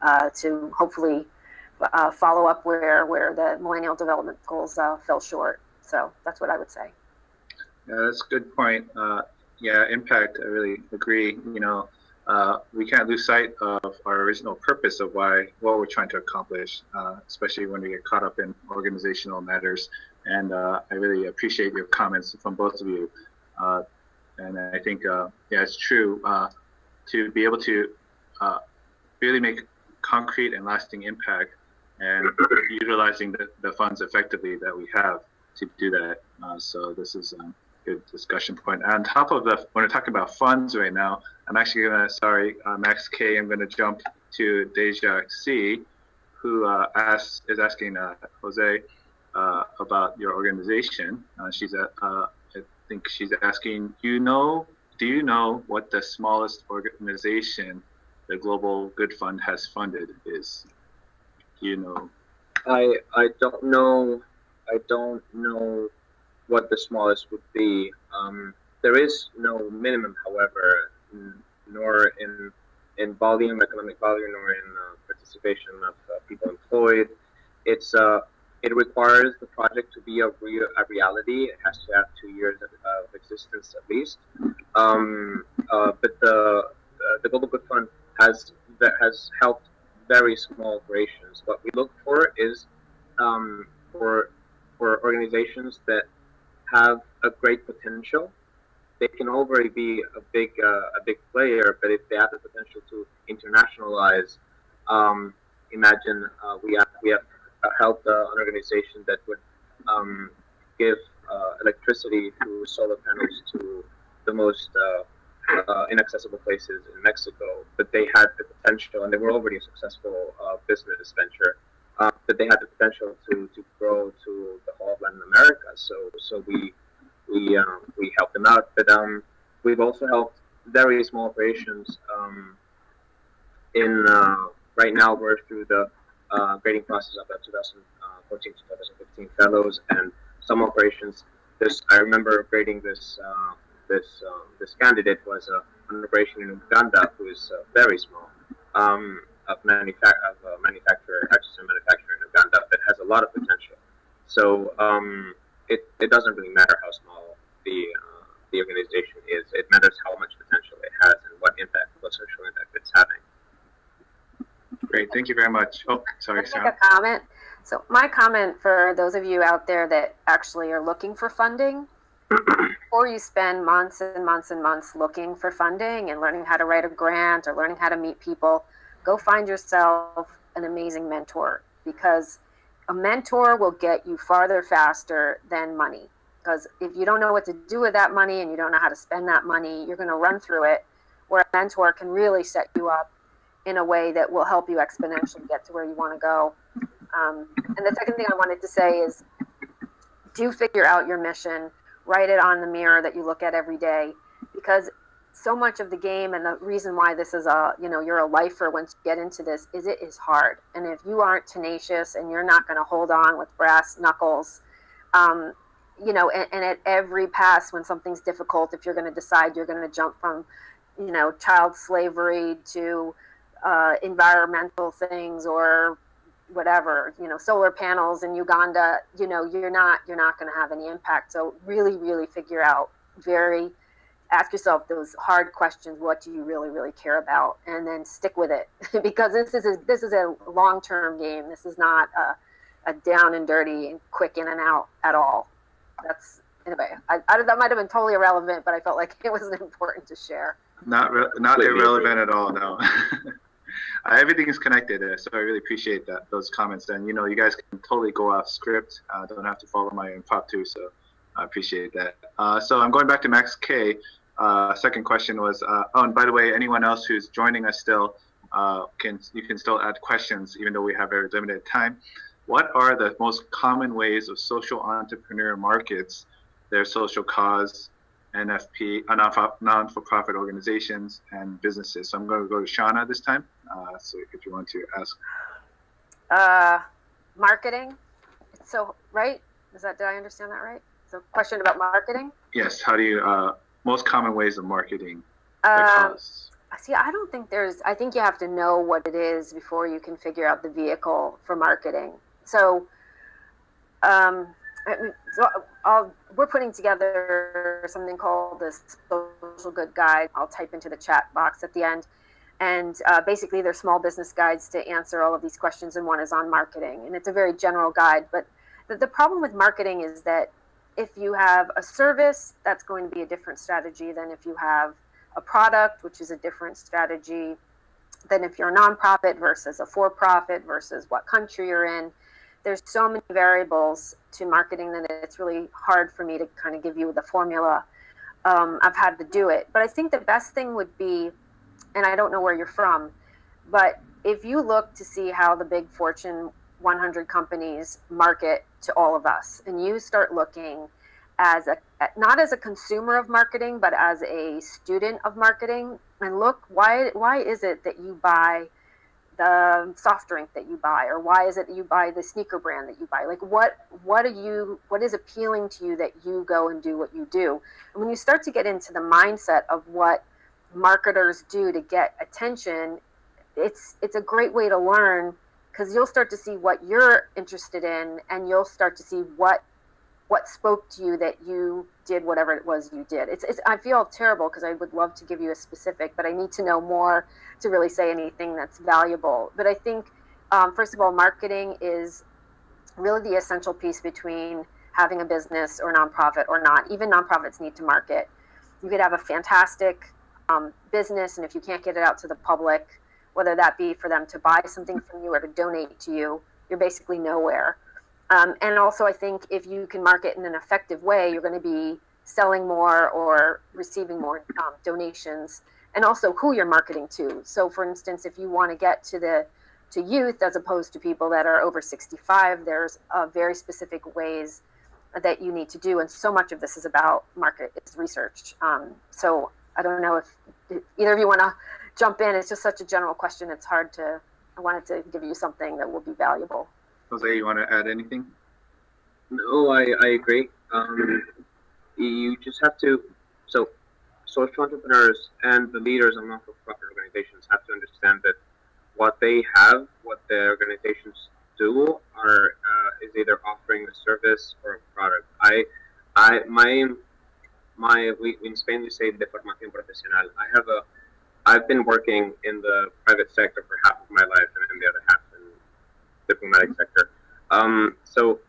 uh, to hopefully uh, follow up where, where the Millennial Development Goals uh, fell short. So that's what I would say. Yeah, that's a good point. Uh, yeah, impact. I really agree. You know, uh, we can't lose sight of our original purpose of why what we're trying to accomplish, uh, especially when we get caught up in organizational matters. And uh, I really appreciate your comments from both of you. Uh, and I think, uh, yeah, it's true uh, to be able to really make concrete and lasting impact and utilizing the, the funds effectively that we have to do that. so this is a good discussion point. On top of the, when we're talking about funds right now, I'm actually gonna, sorry, uh, Max K, I'm gonna jump to Deja C, who uh, asks, is asking uh, Jose uh, about your organization. Uh, she's at, uh, I think she's asking, you know, do you know what the smallest organization the Global Good Fund has funded is? Do you know? I I don't know. I don't know what the smallest would be. Um, there is no minimum, however, nor in in volume, economic volume, nor in uh, participation of uh, people employed. It's uh, it requires the project to be a, real, a reality. It has to have two years of, of existence at least. Um, uh, but the the Global Good Fund has that has helped very small operations. What we look for is um, for for organizations that have a great potential. They can already be a big uh, a big player, but if they have the potential to internationalize, um, imagine uh, we have we have uh, helped uh, an organization that would um, give uh, electricity through solar panels to the most uh, inaccessible places in Mexico, but they had the potential, and they were already a successful business venture uh, that they had the potential to, to grow to the whole of Latin America. So so we we um, we helped them out, but um, we've also helped very small operations. Um, in uh, right now, we're through the uh, grading process of the 2014 2015 fellows, and some operations. This I remember grading this uh, this um, this candidate was a, an operation in Uganda who is uh, very small. Um, of, manufa- of uh, manufacturer, Hutchison manufacturer in Uganda that has a lot of potential. So um, it, it doesn't really matter how small the uh, the organization is. It matters how much potential it has and what impact, what social impact it's having. Great. Great. Thank you very much. Oh, sorry, Sarah. Make a comment. So my comment for those of you out there that actually are looking for funding, before you spend months and months and months looking for funding and learning how to write a grant or learning how to meet people, go find yourself an amazing mentor because a mentor will get you farther faster than money. Because if you don't know what to do with that money and you don't know how to spend that money, you're going to run through it. Where a mentor can really set you up in a way that will help you exponentially get to where you want to go. Um, and the second thing I wanted to say is do figure out your mission, write it on the mirror that you look at every day, because so much of the game and the reason why this is a you know you're a lifer once you get into this is it is hard. And if you aren't tenacious and you're not going to hold on with brass knuckles um, you know and, and, at every pass when something's difficult if you're going to decide you're going to jump from you know child slavery to uh, environmental things or whatever you know solar panels in uganda you know you're not you're not going to have any impact. So really really figure out very ask yourself those hard questions what do you really really care about? And then stick with it. Because this is a, this is a long-term game. This is not a, a down and dirty and quick in and out at all. That's anyway I, I, that might have been totally irrelevant but i felt like it was important to share. Not re- not irrelevant at all no. Everything is connected so i really appreciate that those comments and you know you guys can totally go off script. Uh, don't have to follow my impromptu so I appreciate that. Uh, so I'm going back to Max K. Uh, second question was, uh, oh, and by the way, anyone else who's joining us still, uh, can you can still add questions even though we have very limited time. What are the most common ways of social entrepreneur markets, their social cause, NFP, uh, non-for-profit organizations and businesses? So I'm going to go to Shauna this time. Uh, so if you want to ask. Marketing. So right? Is that did I understand that right? So question about marketing. Yes. How do you uh, most common ways of marketing um, see i don't think there's i think you have to know what it is before you can figure out the vehicle for marketing so um, so I'll, we're putting together something called the social good guide i'll type into the chat box at the end and uh, basically they're small business guides to answer all of these questions and one is on marketing and it's a very general guide but the, the problem with marketing is that if you have a service, that's going to be a different strategy than if you have a product, which is a different strategy than if you're a nonprofit versus a for profit versus what country you're in. There's so many variables to marketing that it's really hard for me to kind of give you the formula. Um, I've had to do it. But I think the best thing would be, and I don't know where you're from, but if you look to see how the big Fortune 100 companies market to all of us. And you start looking as a not as a consumer of marketing but as a student of marketing. And look why why is it that you buy the soft drink that you buy? Or why is it that you buy the sneaker brand that you buy? Like what what are you what is appealing to you that you go and do what you do? And when you start to get into the mindset of what marketers do to get attention it's it's a great way to learn because you'll start to see what you're interested in and you'll start to see what what spoke to you that you did whatever it was you did. It's, it's i feel terrible because i would love to give you a specific but i need to know more to really say anything that's valuable. But i think um, first of all marketing is really the essential piece between having a business or nonprofit or not. Even nonprofits need to market. You could have a fantastic um, business and if you can't get it out to the public whether that be for them to buy something from you or to donate to you, you're basically nowhere. Um, and also, I think if you can market in an effective way, you're going to be selling more or receiving more um, donations, and also who you're marketing to. So, for instance, if you want to get to the to youth as opposed to people that are over 65, there's uh, very specific ways that you need to do, and so much of this is about market it's research. Um, so, I don't know if either of you want to jump in. It's just such a general question. It's hard to. I wanted to give you something that will be valuable. Jose, you want to add anything? No, I, I agree. Um, you just have to. So, social entrepreneurs and the leaders of non-for-profit organizations have to understand that what they have, what the organizations do, are uh, is either offering a service or a product. I, I, my, my, we, in Spain we say de formación profesional. I have a I've been working in the private sector for half of my life, and in the other half in the diplomatic sector. Um, so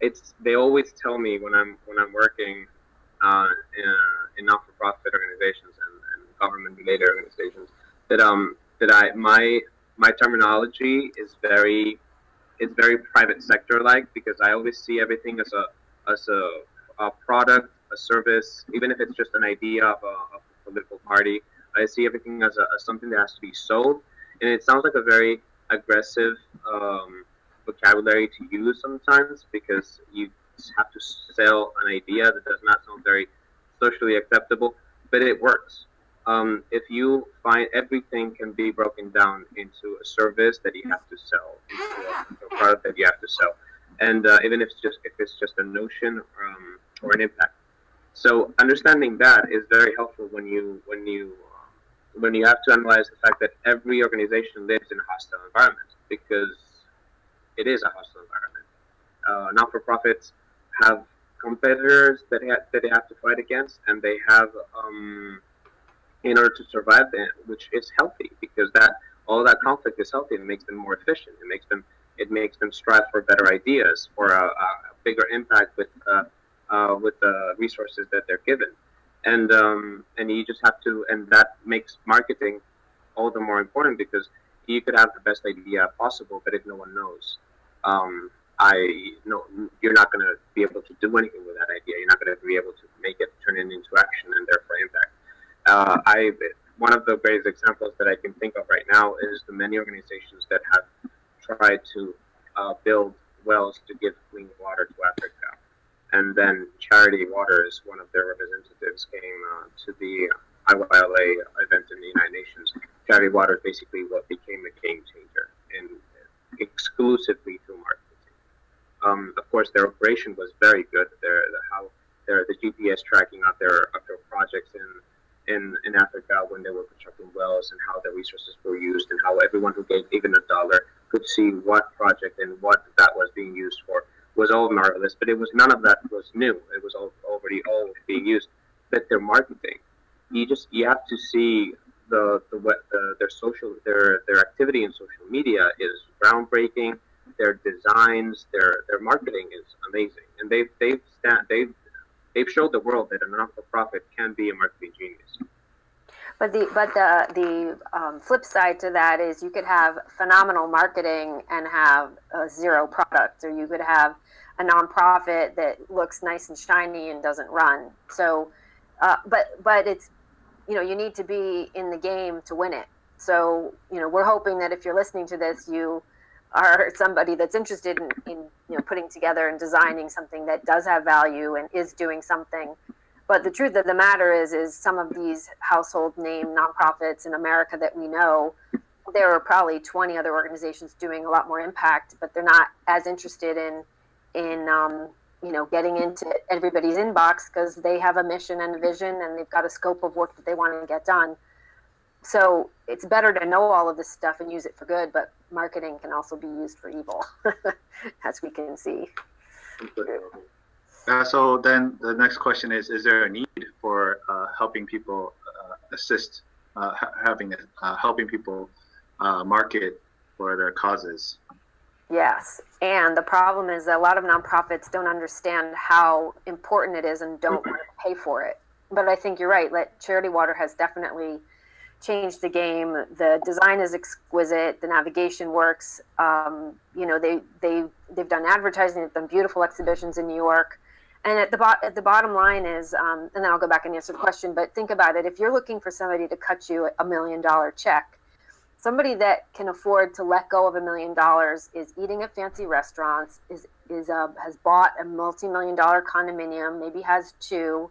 it's they always tell me when I'm when I'm working uh, in, in not-for-profit organizations and, and government-related organizations that um that I my my terminology is very it's very private sector like because I always see everything as a as a, a product, a service, even if it's just an idea of a, of a political party. I see everything as, a, as something that has to be sold, and it sounds like a very aggressive um, vocabulary to use sometimes because you have to sell an idea that does not sound very socially acceptable, but it works. Um, if you find everything can be broken down into a service that you have to sell, into a, product that you have to sell, and uh, even if it's just if it's just a notion um, or an impact. So understanding that is very helpful when you when you when you have to analyze the fact that every organization lives in a hostile environment because it is a hostile environment. Uh, not-for-profits have competitors that, ha- that they have to fight against, and they have um, in order to survive, which is healthy because that all that conflict is healthy. It makes them more efficient. It makes them it makes them strive for better ideas, for a, a bigger impact with uh, uh, with the resources that they're given, and um, and you just have to, and that makes marketing all the more important because you could have the best idea possible, but if no one knows, um, I know you're not going to be able to do anything with that idea. You're not going to be able to make it turn it into action and therefore impact. Uh, I one of the greatest examples that I can think of right now is the many organizations that have tried to uh, build wells to give clean water to Africa. And then Charity Waters, one of their representatives, came uh, to the IYLA event in the United Nations. Charity Waters basically what became a game changer in exclusively through marketing. Um, of course, their operation was very good. Their the, how their the GPS tracking of their of their projects in in, in Africa when they were constructing wells and how the resources were used and how everyone who gave even a dollar could see what project and what that was being used for was all marvelous. But it was none of that was new. It was all, already all being used. But their marketing, you just you have to see the the, the their social their their activity in social media is groundbreaking. Their designs, their their marketing is amazing, and they've they've stand, they've they've showed the world that a non-for-profit can be a marketing genius. But the but the the um, flip side to that is you could have phenomenal marketing and have a zero product, or you could have a nonprofit that looks nice and shiny and doesn't run. So, uh, but but it's you know you need to be in the game to win it. So you know we're hoping that if you're listening to this, you are somebody that's interested in, in you know putting together and designing something that does have value and is doing something but the truth of the matter is is some of these household name nonprofits in america that we know there are probably 20 other organizations doing a lot more impact but they're not as interested in in um, you know getting into everybody's inbox because they have a mission and a vision and they've got a scope of work that they want to get done so it's better to know all of this stuff and use it for good, but marketing can also be used for evil, as we can see. Uh, so then the next question is: Is there a need for uh, helping people uh, assist, uh, having uh, helping people market for their causes? Yes, and the problem is that a lot of nonprofits don't understand how important it is and don't want to pay for it. But I think you're right. Let Charity Water has definitely changed the game. The design is exquisite. The navigation works. Um, you know, they they they've done advertising. They've done beautiful exhibitions in New York. And at the bo- at the bottom line is, um, and then I'll go back and answer the question. But think about it: if you're looking for somebody to cut you a million dollar check, somebody that can afford to let go of a million dollars is eating at fancy restaurants, is is uh, has bought a multi million dollar condominium, maybe has two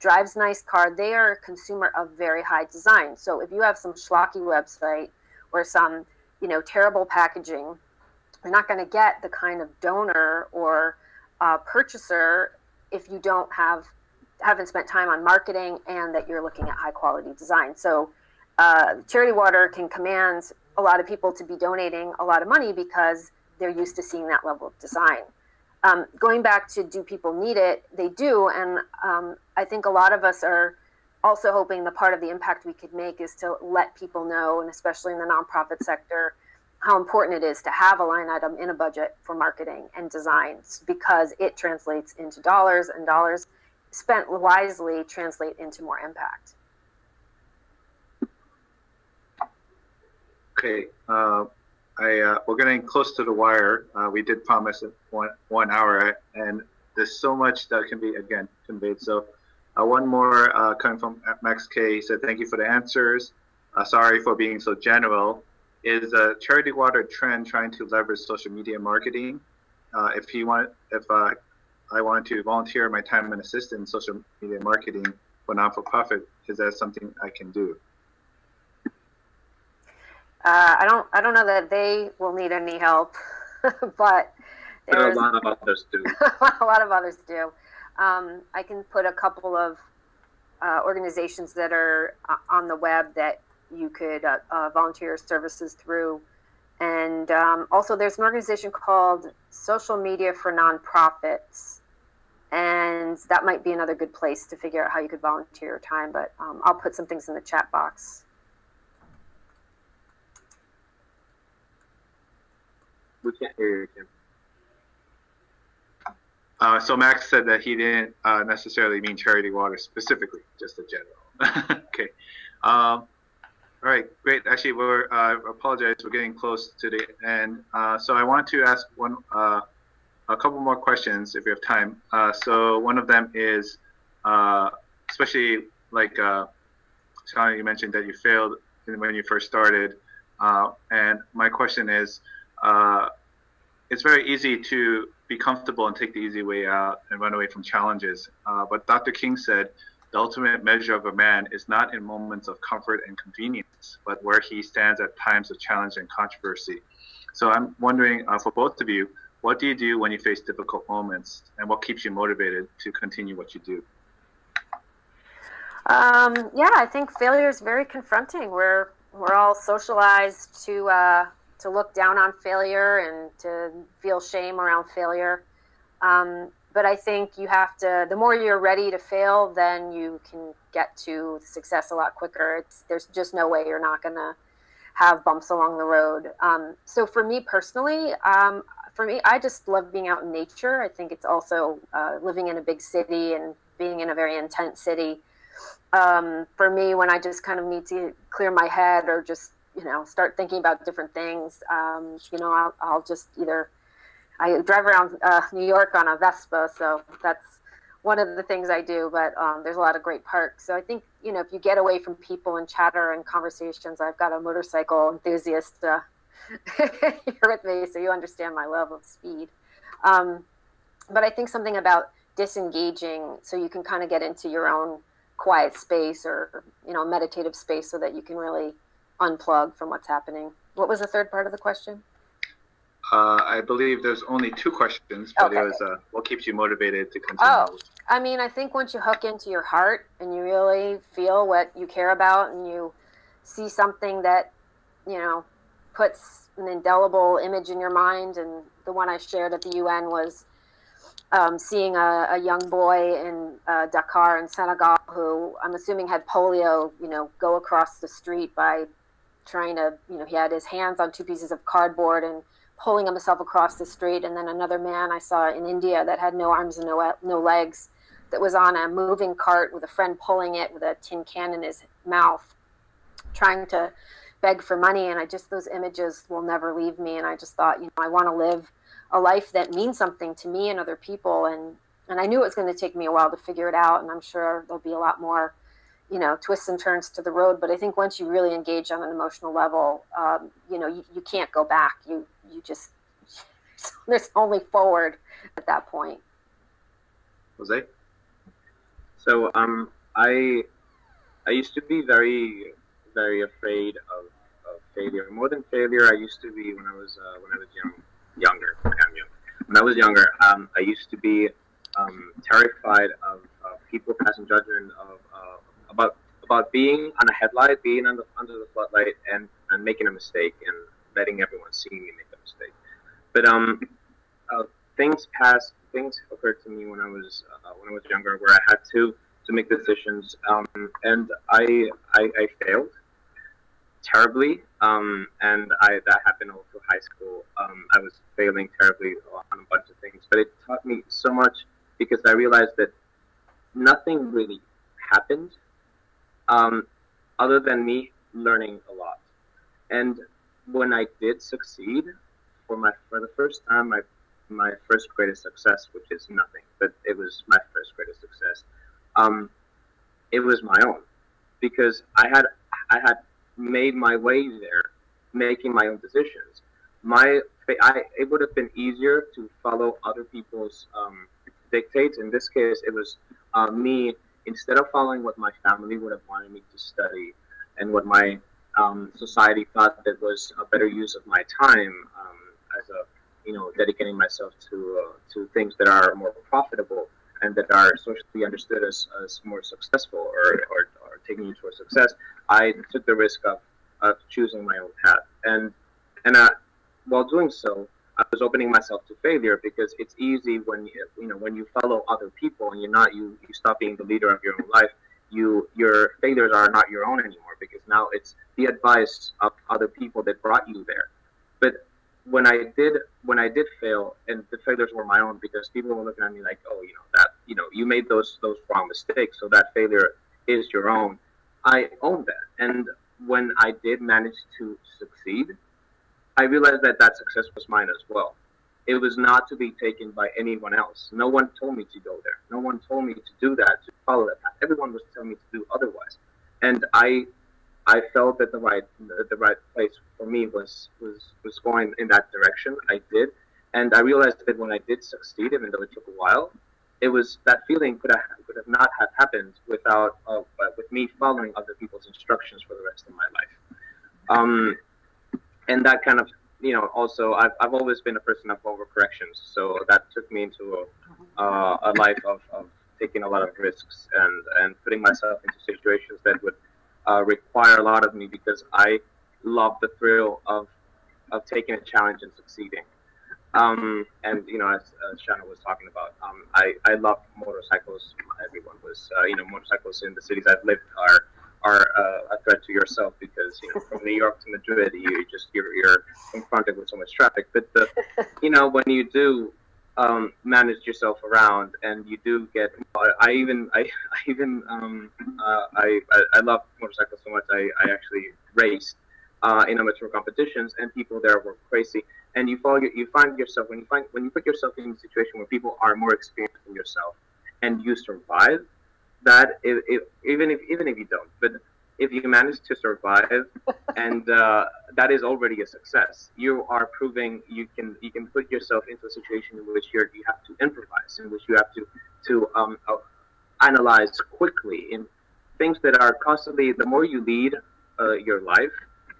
drives nice car, they are a consumer of very high design. So if you have some schlocky website or some, you know, terrible packaging, you're not going to get the kind of donor or uh, purchaser if you don't have haven't spent time on marketing and that you're looking at high quality design. So uh, Charity Water can command a lot of people to be donating a lot of money because they're used to seeing that level of design um, going back to do people need it? They do, and um, I think a lot of us are also hoping the part of the impact we could make is to let people know, and especially in the nonprofit sector, how important it is to have a line item in a budget for marketing and design because it translates into dollars and dollars spent wisely translate into more impact. Okay, uh, I uh, we're getting close to the wire. Uh, we did promise one one hour, and there's so much that can be again conveyed. So, uh, one more uh, coming from Max K. He said, "Thank you for the answers. Uh, sorry for being so general. Is a charity water trend trying to leverage social media marketing? if you want, if I wanted to volunteer my time and assist in social media marketing for non for profit, is that something I can do?" Uh, I don't. I don't know that they will need any help, but there's a lot of others do. a lot of others do. Um, I can put a couple of uh, organizations that are uh, on the web that you could uh, uh, volunteer services through, and um, also there's an organization called Social Media for Nonprofits, and that might be another good place to figure out how you could volunteer your time. But um, I'll put some things in the chat box. We can't hear you, Kim. Uh, so Max said that he didn't uh, necessarily mean charity water specifically, just in general. okay. Um, all right, great. Actually, we're uh, apologize. We're getting close to the end. Uh, so I want to ask one, uh, a couple more questions if we have time. Uh, so one of them is, especially like Shauna, you mentioned that you failed when you first started, and my question is uh, it's very easy to be comfortable and take the easy way out and run away from challenges. Uh, but Dr. King said the ultimate measure of a man is not in moments of comfort and convenience, but where he stands at times of challenge and controversy. So I'm wondering uh, for both of you, what do you do when you face difficult moments, and what keeps you motivated to continue what you do? Um, yeah, I think failure is very confronting. We're we're all socialized to uh, to look down on failure and to feel shame around failure. Um, but I think you have to, the more you're ready to fail, then you can get to success a lot quicker. It's, there's just no way you're not going to have bumps along the road. Um, so for me personally, um, for me, I just love being out in nature. I think it's also uh, living in a big city and being in a very intense city. Um, for me, when I just kind of need to clear my head or just you know start thinking about different things um, you know I'll, I'll, just either i drive around uh, new york on a vespa so that's one of the things i do but um, there's a lot of great parks so i think you know if you get away from people and chatter and conversations i've got a motorcycle enthusiast uh, here with me so you understand my love of speed um, but i think something about disengaging so you can kind of get into your own quiet space or you know meditative space so that you can really unplug from what's happening. What was the third part of the question? Uh, I believe there's only two questions, but okay. it was uh, what keeps you motivated to continue? Oh, I mean, I think once you hook into your heart and you really feel what you care about and you see something that, you know, puts an indelible image in your mind, and the one I shared at the UN was um, seeing a, a, young boy in uh, Dakar in Senegal who I'm assuming had polio, you know, go across the street by trying to, you know, he had his hands on two pieces of cardboard and pulling himself across the street. And then another man I saw in India that had no arms and no, no legs that was on a moving cart with a friend pulling it with a tin can in his mouth, trying to beg for money. And I just, those images will never leave me. And I just thought, you know, I want to live a life that means something to me and other people. And, and I knew it was going to take me a while to figure it out. And I'm sure there'll be a lot more you know twists and turns to the road but i think once you really engage on an emotional level um, you know you, you can't go back you you just there's only forward at that point. Jose? So um i i used to be very very afraid of, of failure. More than failure i used to be when i was uh, when i was young younger I'm young. when i was younger um, i used to be um, terrified of uh, people passing judgment of uh, about about being on a headlight, being under, under the floodlight, and, and making a mistake and letting everyone see me make a But um, uh, things passed. Things occurred to me when I was uh, when I was younger, where I had to to make decisions, um, and I, I I failed terribly. Um, and I that happened all through high school. Um, I was failing terribly on a bunch of things, but it taught me so much because I realized that nothing really happened um, other than me learning a lot. And when I did succeed, for my for the first time, my my first greatest success, which is nothing, but it was my first greatest success. Um, it was my own because I had I had made my way there, making my own decisions. My I it would have been easier to follow other people's um, dictates. In this case, it was uh, me instead of following what my family would have wanted me to study and what my um, society thought that was a better use of my time um, you know dedicating myself to uh, to things that are more profitable and that are socially understood as, as more successful or, or, or taking you towards success, I took the risk of, of choosing my own path. And and uh, while doing so, I was opening myself to failure because it's easy when you, you know when you follow other people and you're not you you stop being the leader of your own life. You your failures are not your own anymore because now it's the advice of other people that brought you there. When I did when I did fail, and the failures were my own because people were looking at me like, oh, you know that you know you made those those wrong mistakes, so that failure is your own. I owned that, and when I did manage to succeed, I realized that that success was mine as well. It was not to be taken by anyone else. No one told me to go there. No one told me to do that, to follow that path. Everyone was telling me to do otherwise, and I I felt that the right the right place for me was was was going in that direction. I did, and I realized that when I did succeed, even though it took a while, it was that feeling could have could have not have happened without uh, with me following other people's instructions for the rest of my life. Um, and that kind of you know also I've I've always been a person of overcorrections, so that took me into a, uh, a life of, of taking a lot of risks and and putting myself into situations that would uh, require a lot of me because I love the thrill of of taking a challenge and succeeding. Um, and you know, as, as Shauna was talking about, um, I I love motorcycles. Everyone was, uh, you know, motorcycles in the cities I've lived are are uh, a threat to yourself because you know from New York to Madrid, you just you're, you're confronted with so much traffic. But the, you know, when you do um, manage yourself around, and you do get. I even I, I even um, uh, I, I, I love motorcycles so much. I, I actually raced uh, in amateur competitions, and people there were crazy. And you follow you find yourself when you find when you put yourself in a situation where people are more experienced than yourself, and you survive. That if, if, even if even if you don't, but if you manage to survive, and uh, that is already a success. You are proving you can you can put yourself into a situation in which you're, you have to improvise, in which you have to to um, uh, analyze quickly in things that are constantly. The more you lead uh, your life,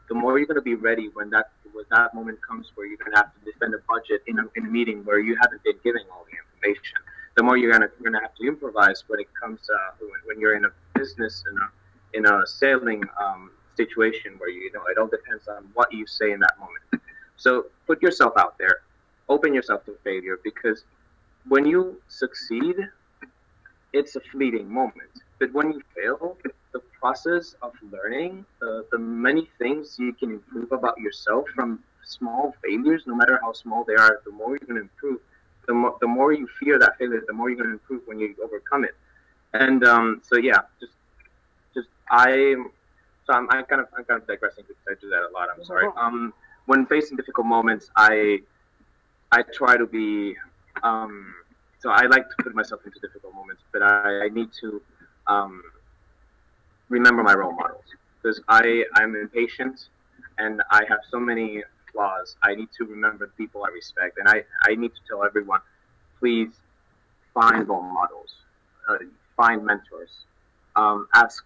the more you're going to be ready when that when that moment comes where you're going to have to defend a budget in a, in a meeting where you haven't been giving all the information. The more you're going to you're going to have to improvise when it comes uh, when, when you're in a business and a in a sailing um, situation where you, you know it all depends on what you say in that moment. So put yourself out there, open yourself to failure because when you succeed, it's a fleeting moment. But when you fail, the process of learning, uh, the many things you can improve about yourself from small failures, no matter how small they are, the more you're going to improve. The, mo- the more you fear that failure, the more you're going to improve when you overcome it. And um, so, yeah, just I so I'm, I'm, kind of I'm kind of digressing because I do that a lot. I'm sorry. Um, when facing difficult moments, I I try to be um, so I like to put myself into difficult moments, but I, I need to um, remember my role models because I I'm impatient and I have so many flaws. I need to remember the people I respect, and I I need to tell everyone, please find role models, uh, find mentors, um, ask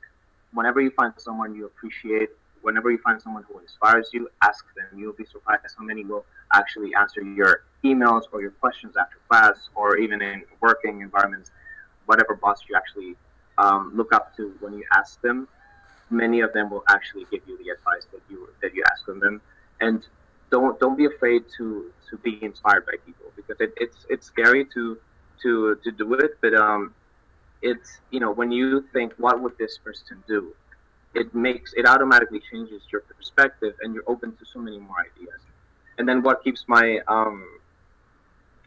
whenever you find someone you appreciate, whenever you find someone who inspires you, ask them. You'll be surprised how many will actually answer your emails or your questions after class or even in working environments, whatever boss you actually um, look up to when you ask them. Many of them will actually give you the advice that you that you ask them. And don't don't be afraid to to be inspired by people because it, it's it's scary to to to do it, but um, it's you know when you think what would this person do? It makes it automatically changes your perspective and you're open to so many more ideas. And then what keeps my um,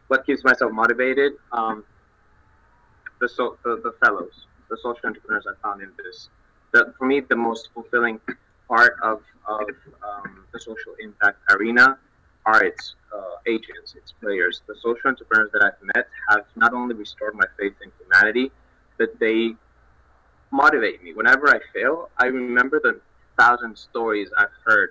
what keeps myself motivated? Um, the, so, the the fellows the social entrepreneurs i found in this. The, for me the most fulfilling part of, of um, the social impact arena are its uh, agents its players. The social entrepreneurs that i've met have not only restored my faith in humanity but they motivate me. Whenever I fail, I remember the thousand stories I've heard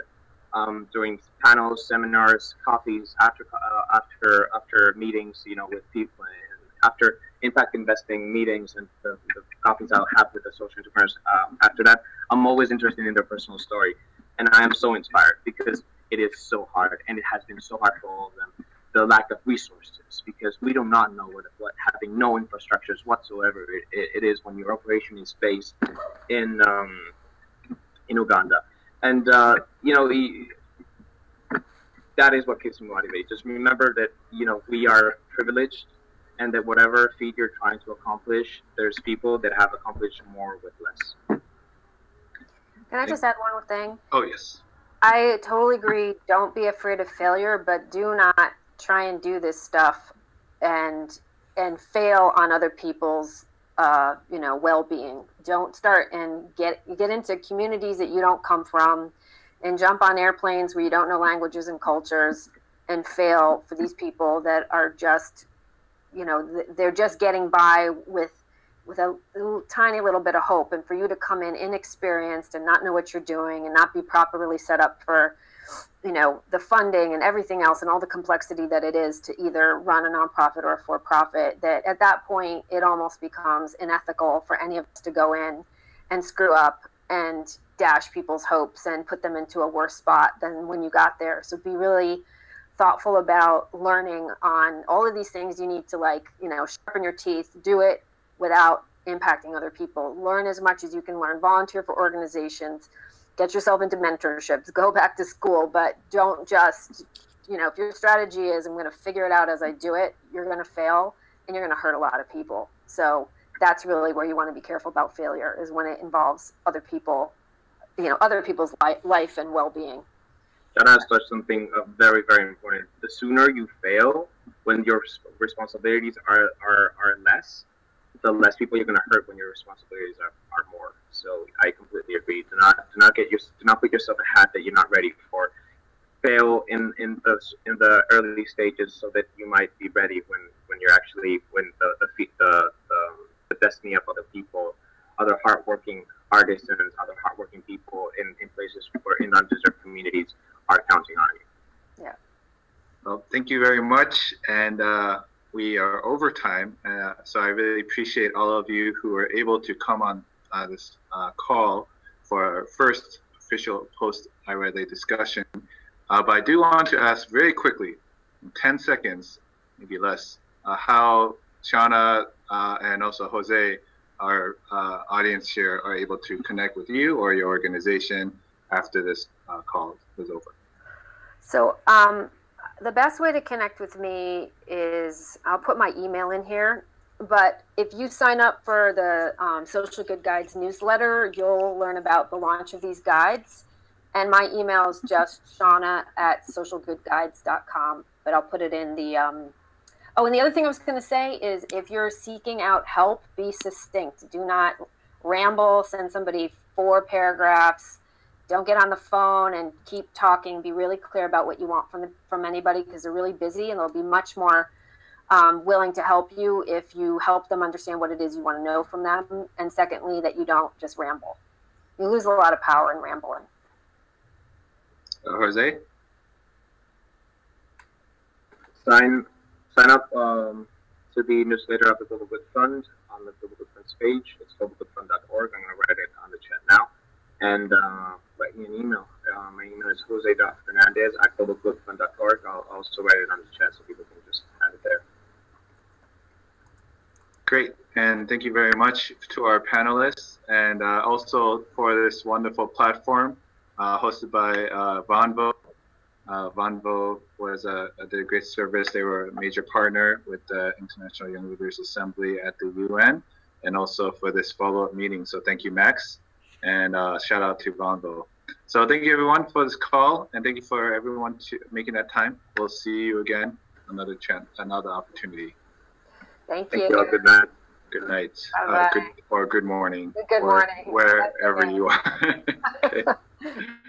um, during panels, seminars, coffees, after uh, after after meetings, you know, with people, and after impact investing meetings and the, the coffees I'll have with the social entrepreneurs. Um, after that, I'm always interested in their personal story, and I am so inspired because it is so hard, and it has been so hard for all of them the lack of resources because we do not know what, what having no infrastructures whatsoever it, it is when your operation is based in um, in Uganda, and uh, you know the, that is what keeps me motivated. Just remember that you know we are privileged, and that whatever feat you're trying to accomplish, there's people that have accomplished more with less. Can I just add one more thing? Oh yes. I totally agree. Don't be afraid of failure, but do not try and do this stuff and and fail on other people's uh, you know well-being. Don't start and get get into communities that you don't come from and jump on airplanes where you don't know languages and cultures and fail for these people that are just you know they're just getting by with with a little, tiny little bit of hope. And for you to come in inexperienced and not know what you're doing and not be properly set up for you know the funding and everything else and all the complexity that it is to either run a nonprofit or a for-profit that at that point it almost becomes unethical for any of us to go in and screw up and dash people's hopes and put them into a worse spot than when you got there. So be really thoughtful about learning on all of these things you need to like you know sharpen your teeth do it without impacting other people. Learn as much as you can learn. Volunteer for organizations get yourself into mentorships, go back to school, but don't just, you know, if your strategy is I'm going to figure it out as I do it, you're going to fail and you're going to hurt a lot of people. So that's really where you want to be careful about failure is when it involves other people, you know, other people's li- life and well-being. That has touched something uh, very, very important. The sooner you fail, when your responsibilities are, are, are less, the less people you're going to hurt when your responsibilities are, are more. So I completely agree. Do not do not get your do not put yourself a hat that you're not ready for. Fail in in the in the early stages so that you might be ready when when you're actually when the the the, the, the destiny of other people, other hardworking artisans, other hardworking people in, in places where in undeserved communities are counting on you. Yeah. Well, thank you very much, and. Uh, we are over time, uh, so I really appreciate all of you who are able to come on uh, this uh, call for our first official post IYLA discussion. Uh, but I do want to ask very quickly, in 10 seconds, maybe less, uh, how Shauna uh, and also Jose, our audience here, are able to connect with you or your organization after this call is over. So um, the best way to connect with me is I'll put my email in here. But if you sign up for the um, Social Good Guides newsletter, you'll learn about the launch of these guides. And my email is just shauna at socialgoodguides.com. But I'll put it in the. Um... Oh, and the other thing I was going to say is if you're seeking out help, be succinct. Do not ramble, send somebody four paragraphs don't get on the phone and keep talking. Be really clear about what you want from the, from anybody because they're really busy and they'll be much more um, willing to help you if you help them understand what it is you want to know from them. And secondly, that you don't just ramble. You lose a lot of power in rambling. Uh, Jose, sign sign up um, to the newsletter of the Global Good Fund on the Global Good Fund's page. It's globalgoodfund.org. I'm going to write it on the chat now. And uh, write me an email. Uh, my email is jose.fernandez at globalgoodfund.org. I'll also write it on the chat so people can just add it there. Great, and thank you very much to our panelists and uh, also for this wonderful platform uh, hosted by uh, Vonvo. Uh, Vonvo was a, a, did a great service. They were a major partner with the International Young Leaders Assembly at the UN and also for this follow-up meeting. So thank you, Max. and uh, shout out to Vonvo. So thank you everyone for this call, and thank you for everyone to making that time. We'll see you again another chance, another opportunity. Thank, Thank you. you all. Good night. Good night, uh, good or good morning, Good or morning. wherever you are.